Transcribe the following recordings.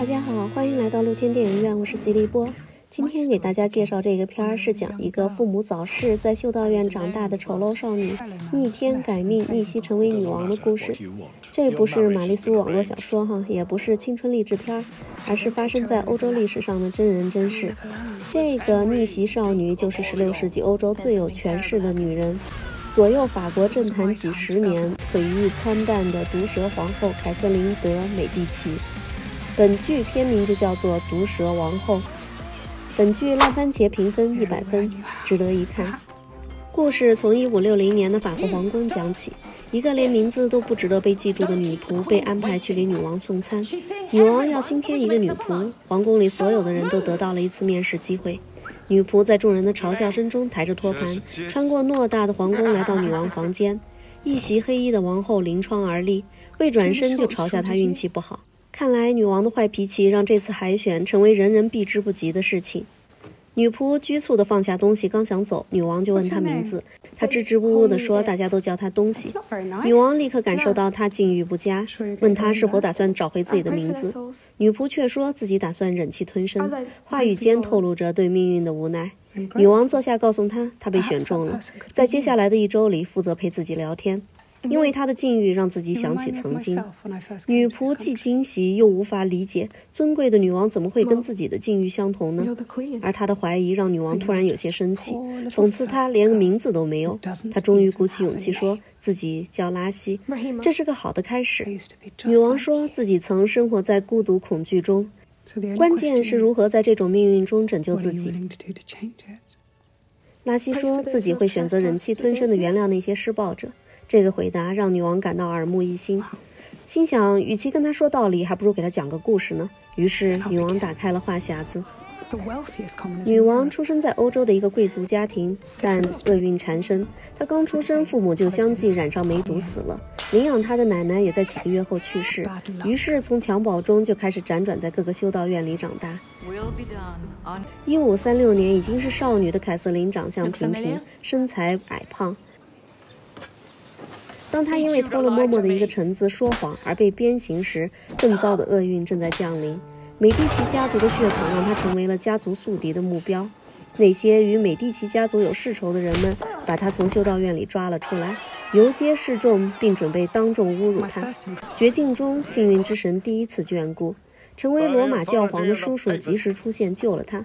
大家好，欢迎来到露天电影院，我是吉利波。今天给大家介绍这个片儿，是讲一个父母早逝，在修道院长大的丑陋少女逆天改命，逆袭成为女王的故事。这不是玛丽苏网络小说哈，也不是青春励志片儿，而是发生在欧洲历史上的真人真事。这个逆袭少女就是16世纪欧洲最有权势的女人，左右法国政坛几十年、毁誉参半的毒舌皇后凯瑟琳·德·美第奇。本剧片名就叫做《毒舌王后》。本剧烂番茄评分一百分，值得一看。故事从一五六零年的法国皇宫讲起，一个连名字都不值得被记住的女仆被安排去给女王送餐。女王要新添一个女仆，皇宫里所有的人都得到了一次面试机会。女仆在众人的嘲笑声中抬着托盘，穿过偌大的皇宫来到女王房间。一袭黑衣的王后临窗而立，未转身就嘲笑她运气不好。看来女王的坏脾气让这次海选成为人人避之不及的事情。女仆局促地放下东西，刚想走，女王就问她名字。她支支吾吾地说：“大家都叫她东西。”女王立刻感受到她境遇不佳，问她是否打算找回自己的名字。女仆却说自己打算忍气吞声，话语间透露着对命运的无奈。女王坐下，告诉她，她被选中了，在接下来的一周里负责陪自己聊天。因为她的境遇让自己想起曾经，女仆既惊喜又无法理解，尊贵的女王怎么会跟自己的境遇相同呢？而她的怀疑让女王突然有些生气，讽刺她连个名字都没有。她终于鼓起勇气说自己叫拉西，这是个好的开始。女王说自己曾生活在孤独恐惧中，关键是如何在这种命运中拯救自己。拉西说自己会选择忍气吞声地原谅那些施暴者。这个回答让女王感到耳目一新，心想，与其跟他说道理，还不如给他讲个故事呢。于是，女王打开了话匣子。女王出生在欧洲的一个贵族家庭，但厄运缠身。她刚出生，父母就相继染上梅毒死了，领养她的奶奶也在几个月后去世。于是，从襁褓中就开始辗转在各个修道院里长大。一五三六年，已经是少女的凯瑟琳，长相平平，身材矮胖。当他因为偷了默默的一个橙子说谎而被鞭刑时，更糟的厄运正在降临。美第奇家族的血统让他成为了家族宿敌的目标。那些与美第奇家族有世仇的人们把他从修道院里抓了出来，游街示众，并准备当众侮辱他。绝境中，幸运之神第一次眷顾，成为罗马教皇的叔叔及时出现救了他，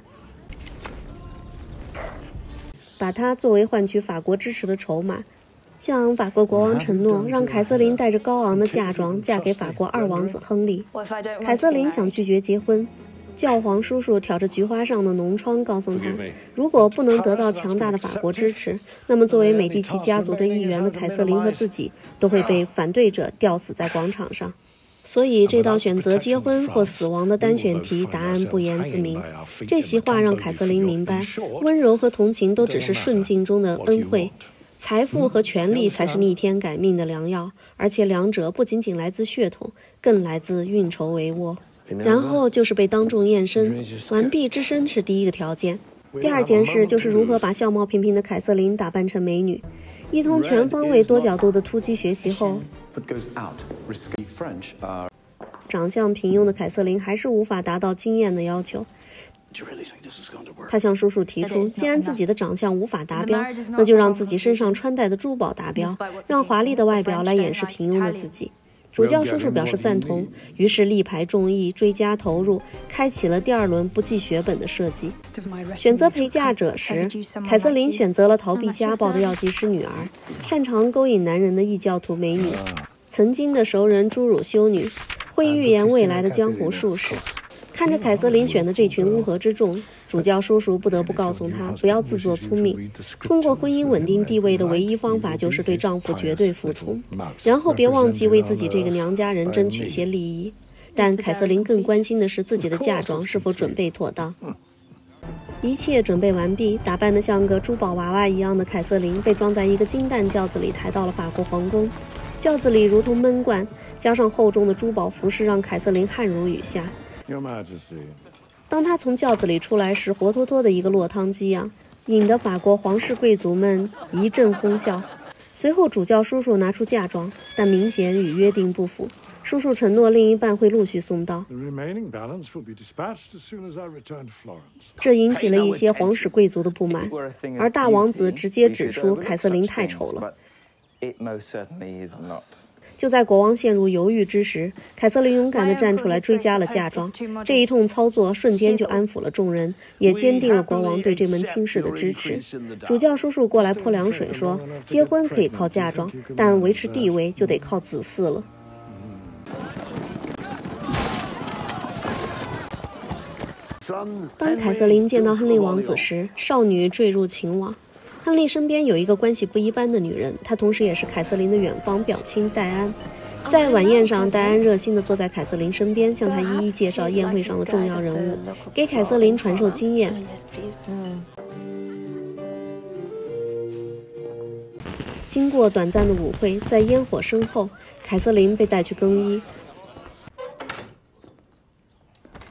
把他作为换取法国支持的筹码。向法国国王承诺，让凯瑟琳带着高昂的嫁妆嫁给法国二王子亨利。凯瑟琳想拒绝结婚，教皇叔叔挑着菊花上的脓疮，告诉他，如果不能得到强大的法国支持，那么作为美第奇家族的一员的凯瑟琳和自己都会被反对者吊死在广场上。所以这道选择结婚或死亡的单选题，答案不言自明。这席话让凯瑟琳明白，温柔和同情都只是顺境中的恩惠。财富和权力才是逆天改命的良药，而且两者不仅仅来自血统，更来自运筹帷幄。然后就是被当众验身，完璧之身是第一个条件。第二件事就是如何把相貌平平的凯瑟琳打扮成美女。一通全方位、多角度的突击学习后，长相平庸的凯瑟琳还是无法达到惊艳的要求。他向叔叔提出，既然自己的长相无法达标，那就让自己身上穿戴的珠宝达标，让华丽的外表来掩饰平庸的自己。主教叔叔表示赞同，于是力排众议，追加投入，开启了第二轮不计血本的设计。选择陪嫁者时，凯瑟琳选择了逃避家暴的药剂师女儿，擅长勾引男人的异教徒美女，曾经的熟人侏儒修女，会预言未来的江湖术士。看着凯瑟琳选的这群乌合之众，主教叔叔不得不告诉她不要自作聪明。通过婚姻稳定地位的唯一方法就是对丈夫绝对服从，然后别忘记为自己这个娘家人争取些利益。但凯瑟琳更关心的是自己的嫁妆是否准备妥当。一切准备完毕，打扮得像个珠宝娃娃一样的凯瑟琳被装在一个金蛋轿子里抬到了法国皇宫。轿子里如同闷罐，加上厚重的珠宝服饰，让凯瑟琳汗如雨下。Your Majesty，当他从轿子里出来时，活脱脱的一个落汤鸡样，引得法国皇室贵族们一阵哄笑。随后，主教叔叔拿出嫁妆，但明显与约定不符。叔叔承诺另一半会陆续送到，这引起了一些皇室贵族的不满，而大王子直接指出凯瑟琳太丑了。就在国王陷入犹豫之时，凯瑟琳勇敢地站出来追加了嫁妆。这一通操作瞬间就安抚了众人，也坚定了国王对这门亲事的支持。主教叔叔过来泼凉水说：“结婚可以靠嫁妆，但维持地位就得靠子嗣了。”当凯瑟琳见到亨利王子时，少女坠入情网。亨利身边有一个关系不一般的女人，她同时也是凯瑟琳的远房表亲戴安。在晚宴上，戴安热心地坐在凯瑟琳身边，向她一一介绍宴会上的重要人物，给凯瑟琳传授经验。经过短暂的舞会，在烟火声后，凯瑟琳被带去更衣，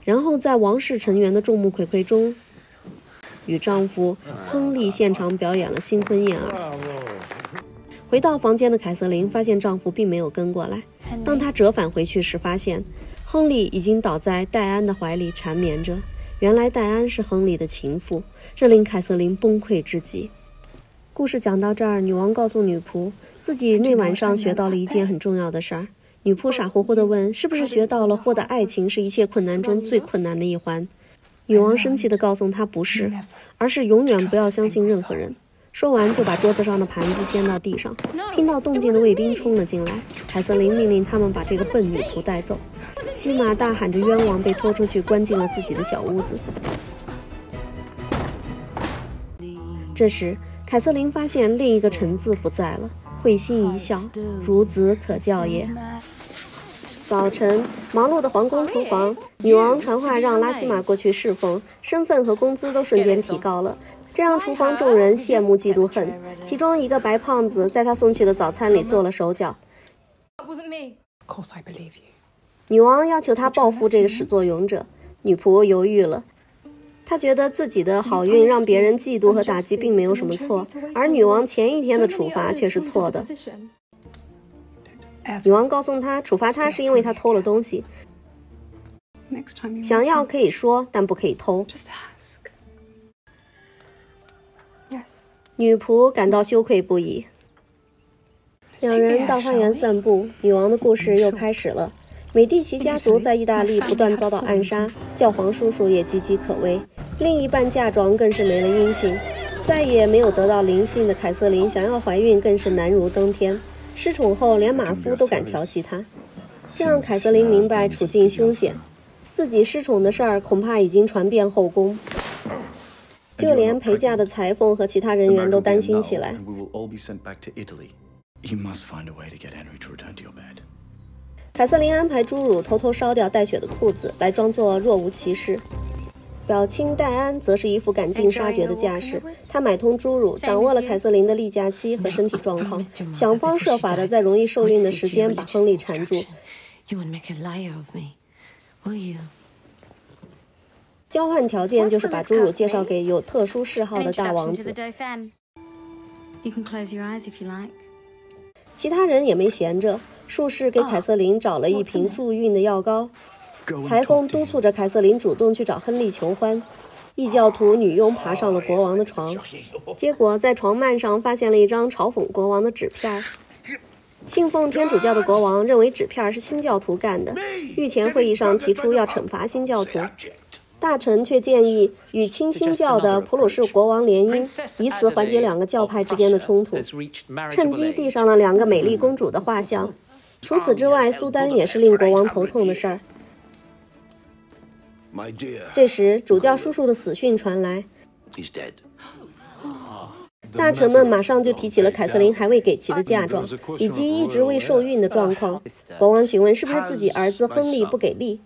然后在王室成员的众目睽睽中。与丈夫亨利现场表演了新婚燕尔。回到房间的凯瑟琳发现丈夫并没有跟过来。当她折返回去时，发现亨利已经倒在戴安的怀里缠绵着。原来戴安是亨利的情妇，这令凯瑟琳崩溃至极。故事讲到这儿，女王告诉女仆，自己那晚上学到了一件很重要的事儿。女仆傻乎乎地问：“是不是学到了获得爱情是一切困难中最困难的一环？”女王生气地告诉他：“不是，而是永远不要相信任何人。”说完，就把桌子上的盘子掀到地上。听到动静的卫兵冲了进来，凯瑟琳命令他们把这个笨女仆带走。西玛大喊着冤枉，被拖出去关进了自己的小屋子。这时，凯瑟琳发现另一个臣子不在了，会心一笑：“孺子可教也。”早晨，忙碌的皇宫厨房，女王传话让拉西玛过去侍奉，身份和工资都瞬间提高了，这让厨房众人羡慕嫉妒恨。其中一个白胖子在他送去的早餐里做了手脚。女王要求他报复这个始作俑者，女仆犹豫了，她觉得自己的好运让别人嫉妒和打击并没有什么错，而女王前一天的处罚却是错的。女王告诉他，处罚他是因为他偷了东西。想要可以说，但不可以偷。女仆感到羞愧不已。两人到花园散步，女王的故事又开始了。美第奇家族在意大利不断遭到暗杀，教皇叔叔也岌岌可危，另一半嫁妆更是没了音讯，再也没有得到灵性的凯瑟琳想要怀孕更是难如登天。失宠后，连马夫都敢调戏她，这让凯瑟琳明白处境凶险。自己失宠的事儿恐怕已经传遍后宫，就连陪嫁的裁缝和其他人员都担心起来。凯瑟琳安排侏儒偷偷烧掉带血的裤子，来装作若无其事。表亲戴安则是一副赶尽杀绝的架势，他买通侏儒，掌握了凯瑟琳的例假期和身体状况，想方设法的在容易受孕的时间把亨利缠住。交换条件就是把侏儒介绍给有特殊嗜好的大王子。其他人也没闲着，术士给凯瑟琳找了一瓶助孕的药膏。裁缝督促着凯瑟琳主动去找亨利求欢。异教徒女佣爬上了国王的床，结果在床幔上发现了一张嘲讽国王的纸片。信奉天主教的国王认为纸片是新教徒干的，御前会议上提出要惩罚新教徒。大臣却建议与亲新教的普鲁士国王联姻，以此缓解两个教派之间的冲突。趁机递上了两个美丽公主的画像。除此之外，苏丹也是令国王头痛的事儿。这时，主教叔叔的死讯传来，大臣们马上就提起了凯瑟琳还未给齐的嫁妆，以及一直未受孕的状况。国王询问是不是自己儿子亨利不给力。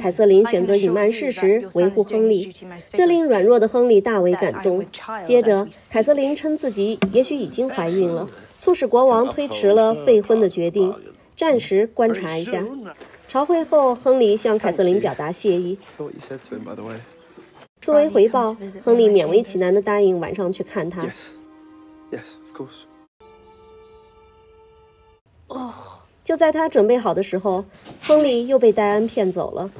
凯瑟琳选择隐瞒事实，维护亨利，这令软弱的亨利大为感动。接着，凯瑟琳称自己也许已经怀孕了，促使国王推迟了废婚的决定，暂时观察一下。朝会后，亨利向凯瑟琳表达谢意。作为回报，亨利勉为其难地答应晚上去看他。就在他准备好的时候，亨利又被戴安骗走了。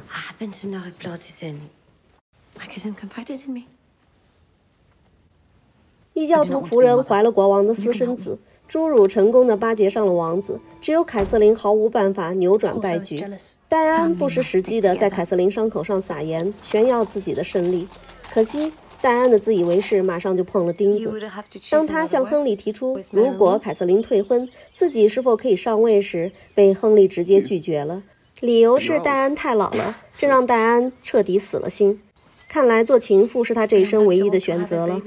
异教徒仆人怀了国王的私生子，侏儒成功的巴结上了王子，只有凯瑟琳毫无办法扭转败局。戴安不失时机的在凯瑟琳伤口上撒盐，炫耀自己的胜利。可惜。戴安的自以为是马上就碰了钉子。当他向亨利提出，如果凯瑟琳退婚，自己是否可以上位时，被亨利直接拒绝了。理由是戴安太老了，这让戴安彻底死了心。看来做情妇是他这一生唯一的选择了。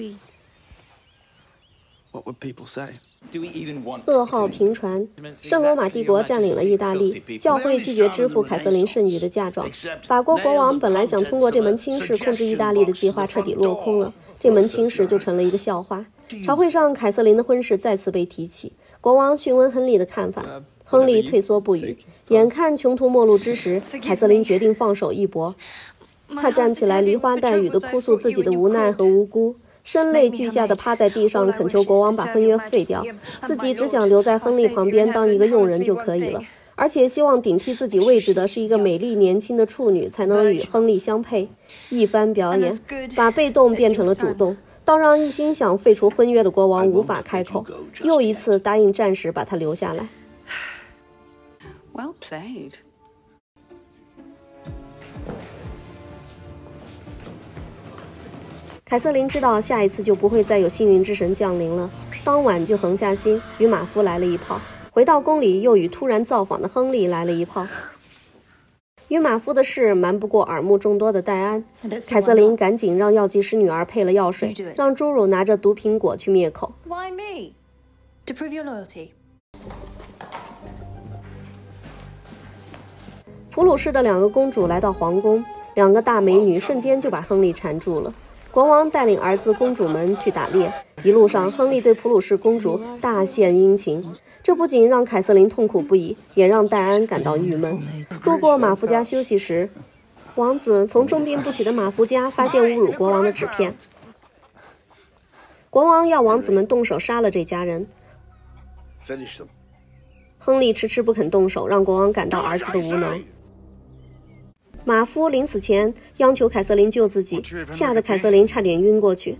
噩耗频传，圣罗马帝国占领了意大利，教会拒绝支付凯瑟琳剩余的嫁妆。法国国王本来想通过这门亲事控制意大利的计划彻底落空了，这门亲事就成了一个笑话。朝会上，凯瑟琳的婚事再次被提起，国王询问亨利的看法，亨利退缩不语。眼看穷途末路之时，凯瑟琳决定放手一搏，她站起来，梨花带雨地哭诉自己的无奈和无辜。声泪俱下的趴在地上恳求国王把婚约废掉，自己只想留在亨利旁边当一个佣人就可以了，而且希望顶替自己位置的是一个美丽年轻的处女，才能与亨利相配。一番表演，把被动变成了主动，倒让一心想废除婚约的国王无法开口，又一次答应暂时把他留下来。Well played. 凯瑟琳知道下一次就不会再有幸运之神降临了，当晚就横下心与马夫来了一炮。回到宫里，又与突然造访的亨利来了一炮。与马夫的事瞒不过耳目众多的戴安，凯瑟琳赶紧让药剂师女儿配了药水，让侏儒拿着毒苹果去灭口。Why me? To prove your loyalty. 普鲁士的两个公主来到皇宫，两个大美女瞬间就把亨利缠住了。国王带领儿子公主们去打猎，一路上，亨利对普鲁士公主大献殷勤，这不仅让凯瑟琳痛苦不已，也让戴安感到郁闷。路过马夫家休息时，王子从重病不起的马夫家发现侮辱国王的纸片，国王要王子们动手杀了这家人。亨利迟迟不肯动手，让国王感到儿子的无能。马夫临死前央求凯瑟琳救自己，吓得凯瑟琳差点晕过去。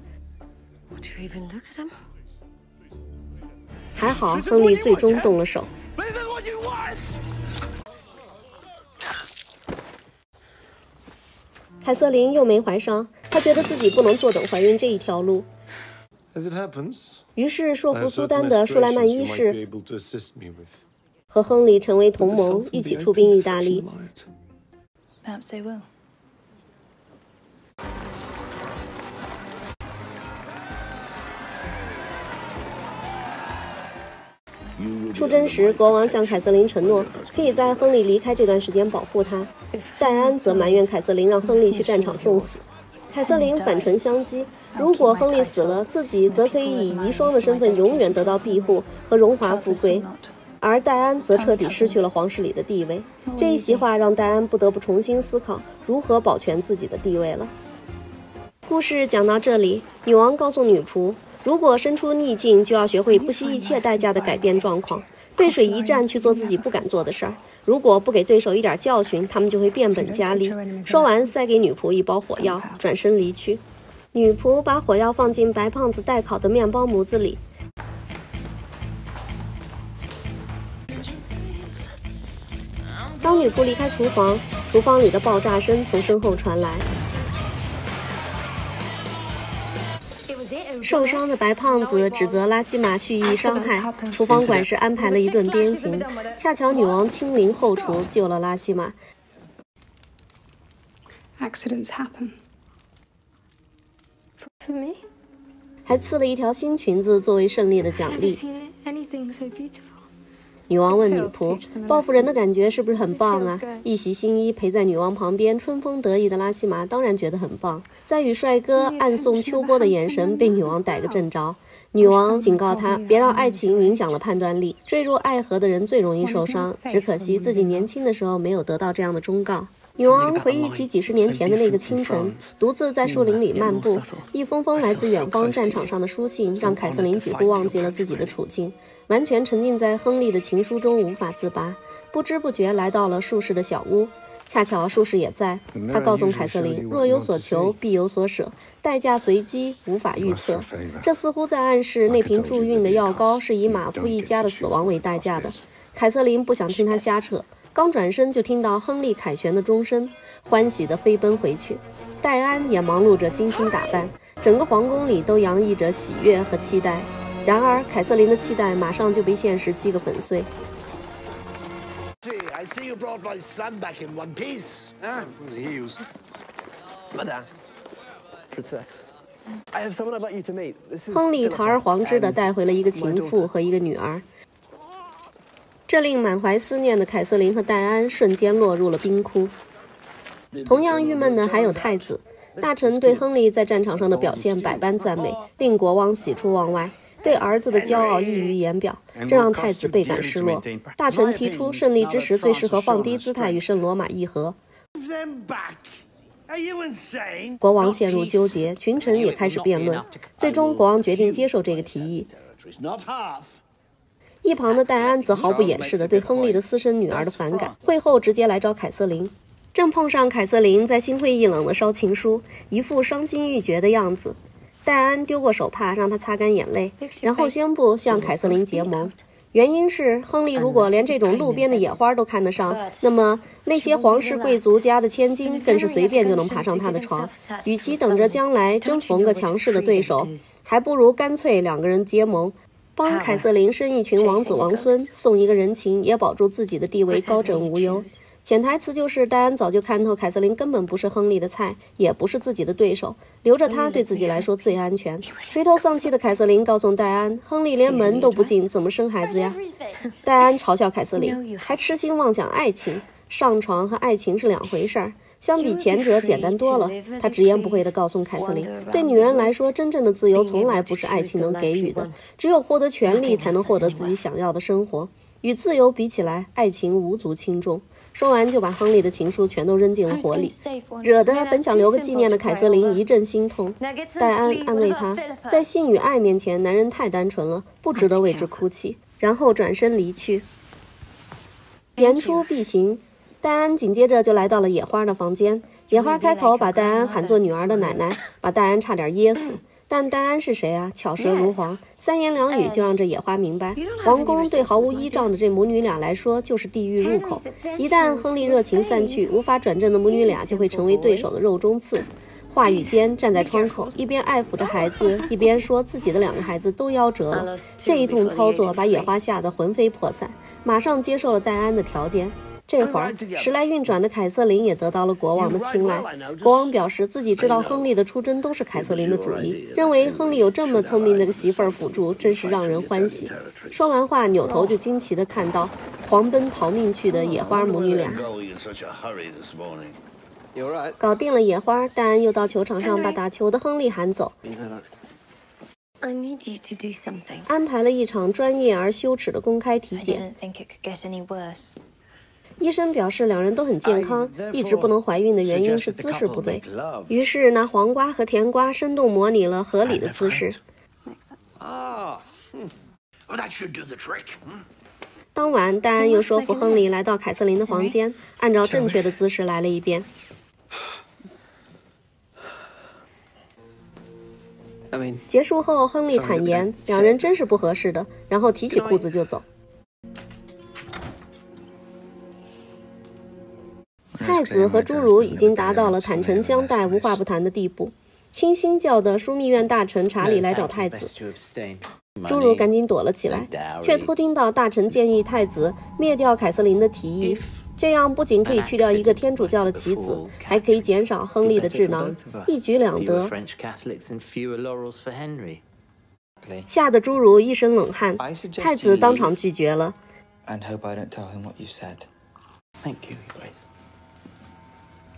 还好，亨利最终动了手。凯瑟琳又没怀上，她觉得自己不能坐等怀孕这一条路。于是，说服苏丹的舒莱曼一世和亨利成为同盟，一起出兵意大利。Perhaps they will. 出征时，国王向凯瑟琳承诺，可以在亨利离开这段时间保护他。戴安则埋怨凯瑟琳让亨利去战场送死。凯瑟琳反唇相讥，如果亨利死了，自己则可以以遗孀的身份永远得到庇护和荣华富贵。而戴安则彻底失去了皇室里的地位。这一席话让戴安不得不重新思考如何保全自己的地位了。故事讲到这里，女王告诉女仆，如果身处逆境，就要学会不惜一切代价的改变状况，背水一战去做自己不敢做的事儿。如果不给对手一点教训，他们就会变本加厉。说完，塞给女仆一包火药，转身离去。女仆把火药放进白胖子待烤的面包模子里。当女仆离开厨房，厨房里的爆炸声从身后传来。受伤的白胖子指责拉西玛蓄意伤害，厨房管事安排了一顿鞭刑。恰巧女王亲临后厨，救了拉西玛。Accidents happen. For me. 还赐了一条新裙子作为胜利的奖励。女王问女仆：“报复人的感觉是不是很棒啊？”一袭新衣陪在女王旁边，春风得意的拉西玛当然觉得很棒。在与帅哥暗送秋波的眼神被女王逮个正着。女王警告他别让爱情影响了判断力，坠入爱河的人最容易受伤。只可惜自己年轻的时候没有得到这样的忠告。女王回忆起几十年前的那个清晨，独自在树林里漫步，一封封来自远方战场上的书信让凯瑟琳几乎忘记了自己的处境。完全沉浸在亨利的情书中无法自拔，不知不觉来到了术士的小屋。恰巧术士也在，他告诉凯瑟琳：若有所求，必有所舍，代价随机，无法预测。这似乎在暗示那瓶助孕的药膏是以马夫一家的死亡为代价的。凯瑟琳不想听他瞎扯，刚转身就听到亨利凯旋的钟声，欢喜地飞奔回去。戴安也忙碌着精心打扮，整个皇宫里都洋溢着喜悦和期待。然而，凯瑟琳的期待马上就被现实击个粉碎。I see you brought my son back in one piece. Ah. I have someone to meet. 亨利堂而皇之地带回了一个情妇和一个女儿，这令满怀思念的凯瑟琳和戴安瞬间落入了冰窟。同样郁闷的还有太子，大臣对亨利在战场上的表现百般赞美，令国王喜出望外。对儿子的骄傲溢于言表，这让太子倍感失落。大臣提出，胜利之时最适合放低姿态与圣罗马议和。国王陷入纠结，群臣也开始辩论。最终，国王决定接受这个提议。一旁的戴安则毫不掩饰地对亨利的私生女儿的反感。会后，直接来找凯瑟琳，正碰上凯瑟琳在心灰意冷地烧情书，一副伤心欲绝的样子。戴安丢过手帕，让他擦干眼泪，然后宣布向凯瑟琳结盟。原因是亨利如果连这种路边的野花都看得上，那么那些皇室贵族家的千金更是随便就能爬上他的床。与其等着将来真逢个强势的对手，还不如干脆两个人结盟，帮凯瑟琳生一群王子王孙，送一个人情，也保住自己的地位高枕无忧。潜台词就是，戴安早就看透凯瑟琳根本不是亨利的菜，也不是自己的对手，留着他对自己来说最安全。垂头丧气的凯瑟琳告诉戴安，亨利连门都不进，怎么生孩子呀？戴安嘲笑凯瑟琳，还痴心妄想爱情，上床和爱情是两回事儿，相比前者简单多了。他直言不讳地告诉凯瑟琳，对女人来说，真正的自由从来不是爱情能给予的，只有获得权利，才能获得自己想要的生活。与自由比起来，爱情无足轻重。说完，就把亨利的情书全都扔进了火里，惹得本想留个纪念的凯瑟琳一阵心痛。戴安安慰她，在性与爱面前，男人太单纯了，不值得为之哭泣。然后转身离去。言出必行，戴安紧接着就来到了野花的房间。野花开口把戴安喊作女儿的奶奶，把戴安差点噎死。但戴安是谁啊？巧舌如簧，三言两语就让这野花明白，皇宫对毫无依仗的这母女俩来说就是地狱入口。一旦亨利热情散去，无法转正的母女俩就会成为对手的肉中刺。话语间，站在窗口，一边爱抚着孩子，一边说自己的两个孩子都夭折了。这一通操作把野花吓得魂飞魄散，马上接受了戴安的条件。这会儿，时来运转的凯瑟琳也得到了国王的青睐。国王表示自己知道亨利的出征都是凯瑟琳的主意，认为亨利有这么聪明的个媳妇儿辅助，真是让人欢喜。说完话，扭头就惊奇地看到狂奔逃命去的野花母女俩。搞定了野花，戴安又到球场上把打球的亨利喊走，安排了一场专业而羞耻的公开体检。医生表示两人都很健康，一直不能怀孕的原因是姿势不对。于是拿黄瓜和甜瓜生动模拟了合理的姿势。当晚，戴安又说服亨利来到凯瑟琳的房间，按照正确的姿势来了一遍。结束后，亨利坦言两人真是不合适的，然后提起裤子就走。太子和侏儒已经达到了坦诚相待、无话不谈的地步。清新教的枢密院大臣查理来找太子，侏儒赶紧躲了起来，却偷听到大臣建议太子灭掉凯瑟琳的提议。这样不仅可以去掉一个天主教的棋子，还可以减少亨利的智囊，一举两得。吓得侏儒一身冷汗，太子当场拒绝了。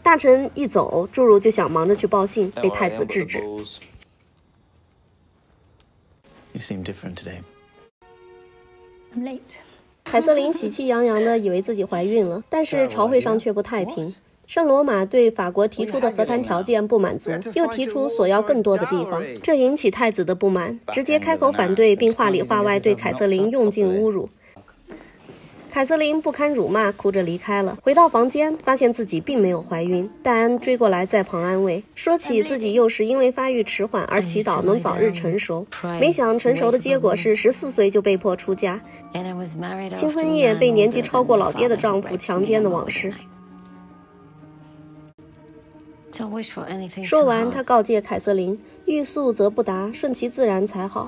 大臣一走，侏儒就想忙着去报信，被太子制止。凯瑟琳喜气洋洋的以为自己怀孕了，但是朝会上却不太平。圣罗马对法国提出的和谈条件不满足，又提出索要更多的地方，这引起太子的不满，直接开口反对，并话里话外对凯瑟琳用尽侮辱。凯瑟琳不堪辱骂，哭着离开了。回到房间，发现自己并没有怀孕。戴安追过来，在旁安慰，说起自己幼时因为发育迟缓而祈祷能早日成熟，没想成熟的结果是十四岁就被迫出家。新婚夜被年纪超过老爹的丈夫强奸的往事。说完，他告诫凯瑟琳：“欲速则不达，顺其自然才好。”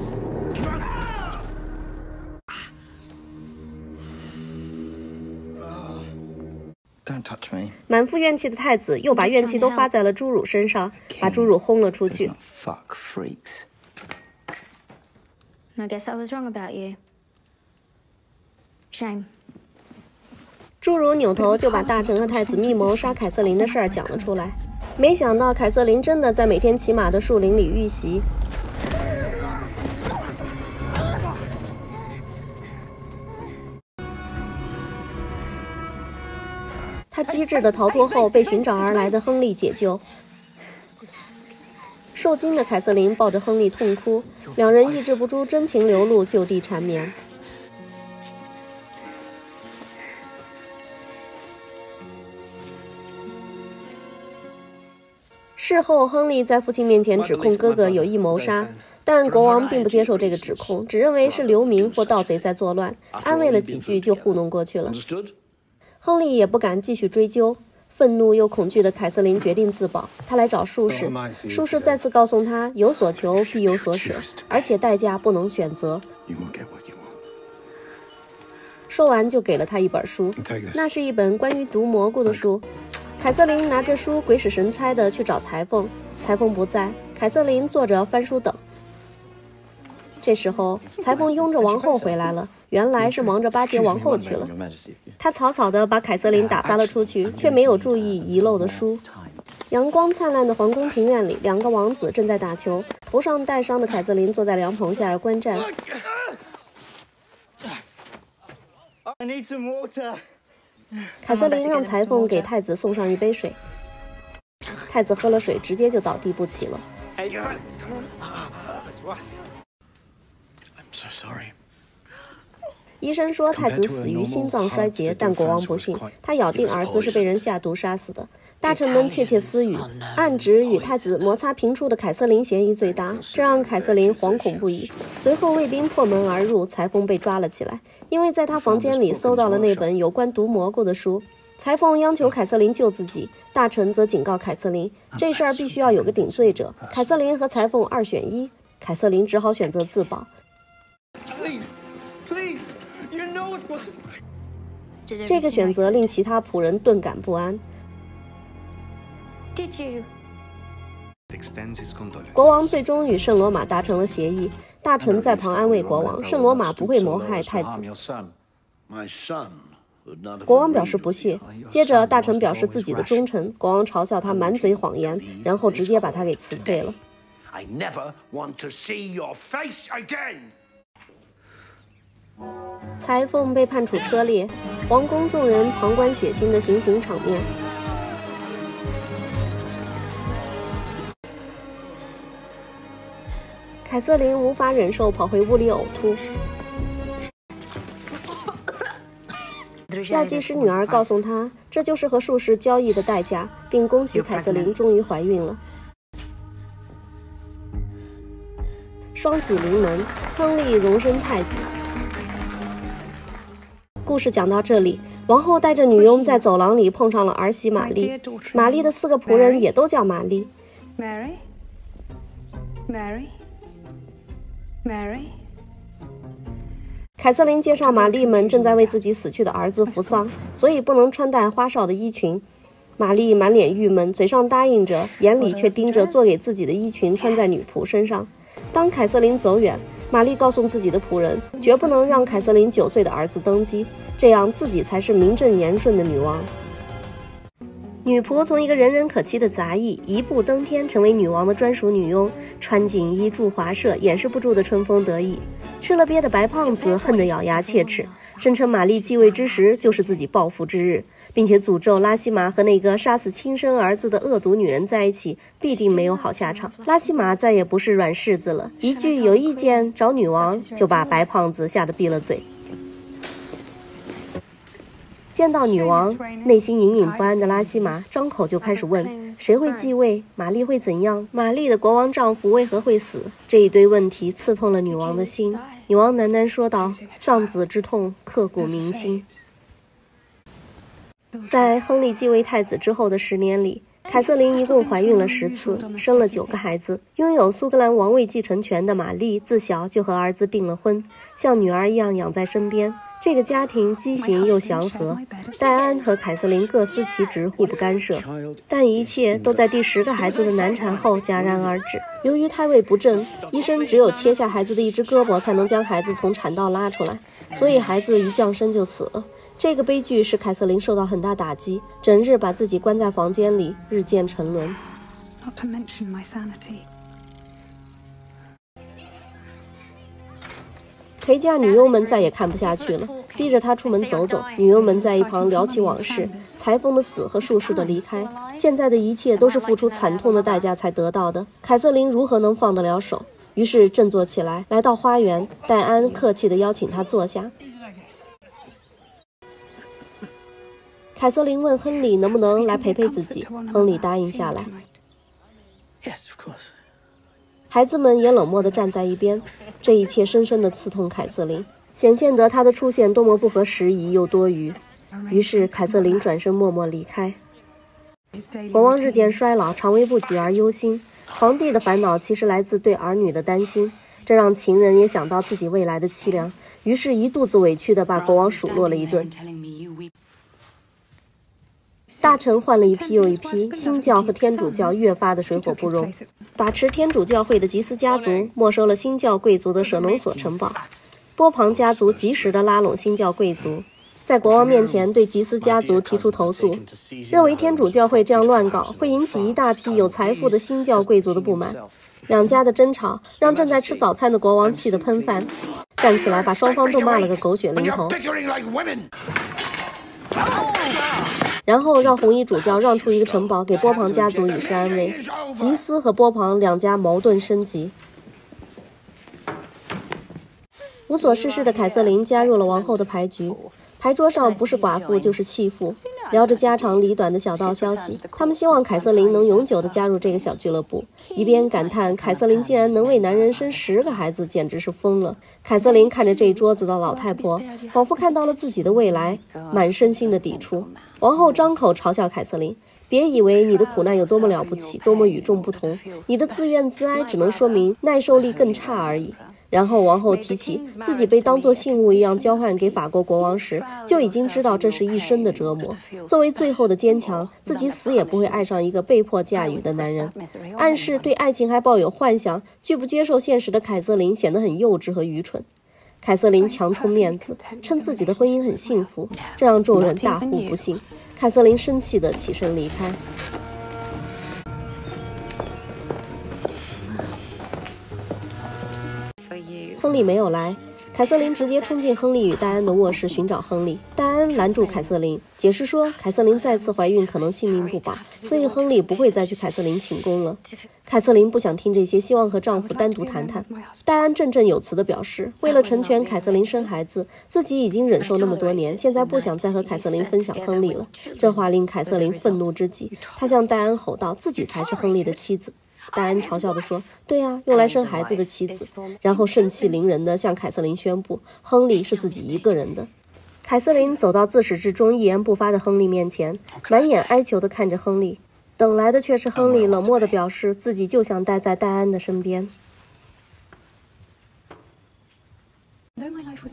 满腹怨气的太子又把怨气都发在了侏儒身上，把侏儒轰了出去。侏儒扭头就把大臣和太子密谋杀凯瑟琳的事儿讲了出来。没想到凯瑟琳真的在每天骑马的树林里遇袭。机智的逃脱后，被寻找而来的亨利解救。受惊的凯瑟琳抱着亨利痛哭，两人抑制不住真情流露，就地缠绵。事后，亨利在父亲面前指控哥哥有意谋杀，但国王并不接受这个指控，只认为是流民或盗贼在作乱，安慰了几句就糊弄过去了。亨利也不敢继续追究，愤怒又恐惧的凯瑟琳决定自保。她来找术士，术士再次告诉她：有所求必有所舍，而且代价不能选择。说完就给了他一本书，那是一本关于毒蘑菇的书。凯瑟琳拿着书鬼使神差的去找裁缝，裁缝不在，凯瑟琳坐着翻书等。这时候，裁缝拥着王后回来了，原来是忙着巴结王后去了。他草草地把凯瑟琳打发了出去，却没有注意遗漏的书。阳光灿烂的皇宫庭院里，两个王子正在打球，头上带伤的凯瑟琳坐在凉棚下观战。凯瑟琳让裁缝给太子送上一杯水，太子喝了水，直接就倒地不起了。医生说太子死于心脏衰竭，但国王不信，他咬定儿子是被人下毒杀死的。大臣们窃窃私语，暗指与太子摩擦频出的凯瑟琳嫌疑最大，这让凯瑟琳惶恐不已。随后卫兵破门而入，裁缝被抓了起来，因为在他房间里搜到了那本有关毒蘑菇的书。裁缝央求凯瑟琳救自己，大臣则警告凯瑟琳，这事儿必须要有个顶罪者。凯瑟琳和裁缝二选一，凯瑟琳只好选择自保。这个选择令其他仆人顿感不安。国王最终与圣罗马达成了协议，大臣在旁安慰国王，圣罗马不会谋害太子。国王表示不屑，接着大臣表示自己的忠诚，国王嘲笑他满嘴谎言，然后直接把他给辞退了。裁缝被判处车裂，皇宫众人旁观血腥的行刑场面。凯瑟琳无法忍受，跑回屋里呕吐。药剂师女儿告诉她，这就是和术士交易的代价，并恭喜凯瑟琳终于怀孕了。双喜临门，亨利荣升太子。故事讲到这里，王后带着女佣在走廊里碰上了儿媳玛丽。玛丽的四个仆人也都叫玛丽。Mary，Mary，Mary。凯瑟琳介绍，玛丽们正在为自己死去的儿子服丧，所以不能穿戴花哨的衣裙。玛丽满脸郁闷，嘴上答应着，眼里却盯着做给自己的衣裙穿在女仆身上。当凯瑟琳走远。玛丽告诉自己的仆人，绝不能让凯瑟琳九岁的儿子登基，这样自己才是名正言顺的女王。女仆从一个人人可欺的杂役，一步登天，成为女王的专属女佣，穿锦衣住华舍，掩饰不住的春风得意。吃了瘪的白胖子恨得咬牙切齿，声称玛丽继位之时就是自己报复之日，并且诅咒拉西玛和那个杀死亲生儿子的恶毒女人在一起，必定没有好下场。拉西玛再也不是软柿子了，一句有意见找女王，就把白胖子吓得闭了嘴。见到女王，内心隐隐不安的拉西玛张口就开始问：谁会继位？玛丽会怎样？玛丽的国王丈夫为何会死？这一堆问题刺痛了女王的心。女王喃喃说道：“丧子之痛刻骨铭心。”在亨利继位太子之后的十年里，凯瑟琳一共怀孕了十次，生了九个孩子。拥有苏格兰王位继承权的玛丽自小就和儿子订了婚，像女儿一样养在身边。这个家庭畸形又祥和，戴安和凯瑟琳各司其职，互不干涉。但一切都在第十个孩子的难产后戛然而止。由于胎位不正，医生只有切下孩子的一只胳膊，才能将孩子从产道拉出来，所以孩子一降生就死了。这个悲剧使凯瑟琳受到很大打击，整日把自己关在房间里，日渐沉沦。Not to mention my sanity. 陪嫁女佣们再也看不下去了，逼着她出门走走。女佣们在一旁聊起往事，裁缝的死和术士的离开。现在的一切都是付出惨痛的代价才得到的。凯瑟琳如何能放得了手？于是振作起来，来到花园。戴安客气地邀请她坐下。凯瑟琳问亨利能不能来陪陪自己，亨利答应下来。孩子们也冷漠地站在一边，这一切深深地刺痛凯瑟琳，显现得她的出现多么不合时宜又多余。于是凯瑟琳转身默默离开。国王日渐衰老，肠胃不举而忧心。床帝的烦恼其实来自对儿女的担心，这让情人也想到自己未来的凄凉，于是一肚子委屈地把国王数落了一顿。大臣换了一批又一批，新教和天主教越发的水火不容。把持天主教会的吉斯家族没收了新教贵族的舍农索城堡，波旁家族及时的拉拢新教贵族，在国王面前对吉斯家族提出投诉，认为天主教会这样乱搞会引起一大批有财富的新教贵族的不满。两家的争吵让正在吃早餐的国王气得喷饭，站起来把双方都骂了个狗血淋头。然后让红衣主教让出一个城堡给波旁家族以示安慰。吉斯和波旁两家矛盾升级。无所事事的凯瑟琳加入了王后的牌局。牌桌上不是寡妇就是弃妇，聊着家长里短的小道消息。他们希望凯瑟琳能永久地加入这个小俱乐部，一边感叹凯瑟琳竟然能为男人生十个孩子，简直是疯了。凯瑟琳看着这一桌子的老太婆，仿佛看到了自己的未来，满身心的抵触。王后张口嘲笑凯瑟琳：“别以为你的苦难有多么了不起，多么与众不同，你的自怨自哀只能说明耐受力更差而已。”然后王后提起自己被当作信物一样交换给法国国王时，就已经知道这是一生的折磨。作为最后的坚强，自己死也不会爱上一个被迫驾驭的男人。暗示对爱情还抱有幻想、拒不接受现实的凯瑟琳显得很幼稚和愚蠢。凯瑟琳强充面子，称自己的婚姻很幸福，这让众人大呼不幸。凯瑟琳生气地起身离开。亨利没有来，凯瑟琳直接冲进亨利与戴安的卧室寻找亨利。戴安拦住凯瑟琳，解释说凯瑟琳再次怀孕可能性命不保，所以亨利不会再去凯瑟琳寝宫了。凯瑟琳不想听这些，希望和丈夫单独谈谈。戴安振振有词地表示，为了成全凯瑟琳生孩子，自己已经忍受那么多年，现在不想再和凯瑟琳分享亨利了。这话令凯瑟琳愤怒之极，她向戴安吼道：“自己才是亨利的妻子。”戴安嘲笑地说：“对呀，用来生孩子的妻子。”然后盛气凌人地向凯瑟琳宣布：“亨利是自己一个人的。”凯瑟琳走到自始至终一言不发的亨利面前，满眼哀求地看着亨利，等来的却是亨利冷漠地表示自己就想待在戴安的身边。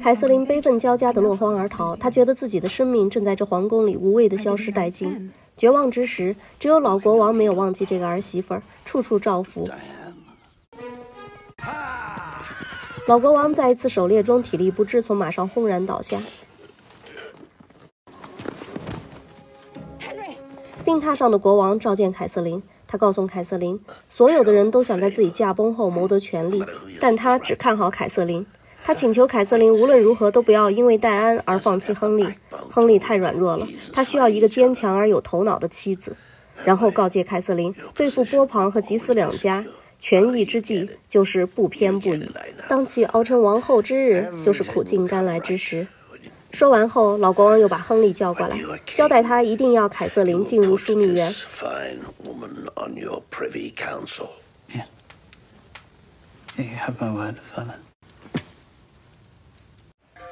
凯瑟琳悲愤交加地落荒而逃，她觉得自己的生命正在这皇宫里无谓地消失殆尽。绝望之时，只有老国王没有忘记这个儿媳妇儿，处处照拂。老国王在一次狩猎中体力不支，从马上轰然倒下。病榻上的国王召见凯瑟琳，他告诉凯瑟琳，所有的人都想在自己驾崩后谋得权力，但他只看好凯瑟琳。他请求凯瑟琳无论如何都不要因为戴安而放弃亨利。亨利太软弱了，他需要一个坚强而有头脑的妻子。然后告诫凯瑟琳，对付波旁和吉斯两家，权宜之计就是不偏不倚。当其熬成王后之日，就是苦尽甘来之时。说完后，老国王又把亨利叫过来，交代他一定要凯瑟琳进入枢密院。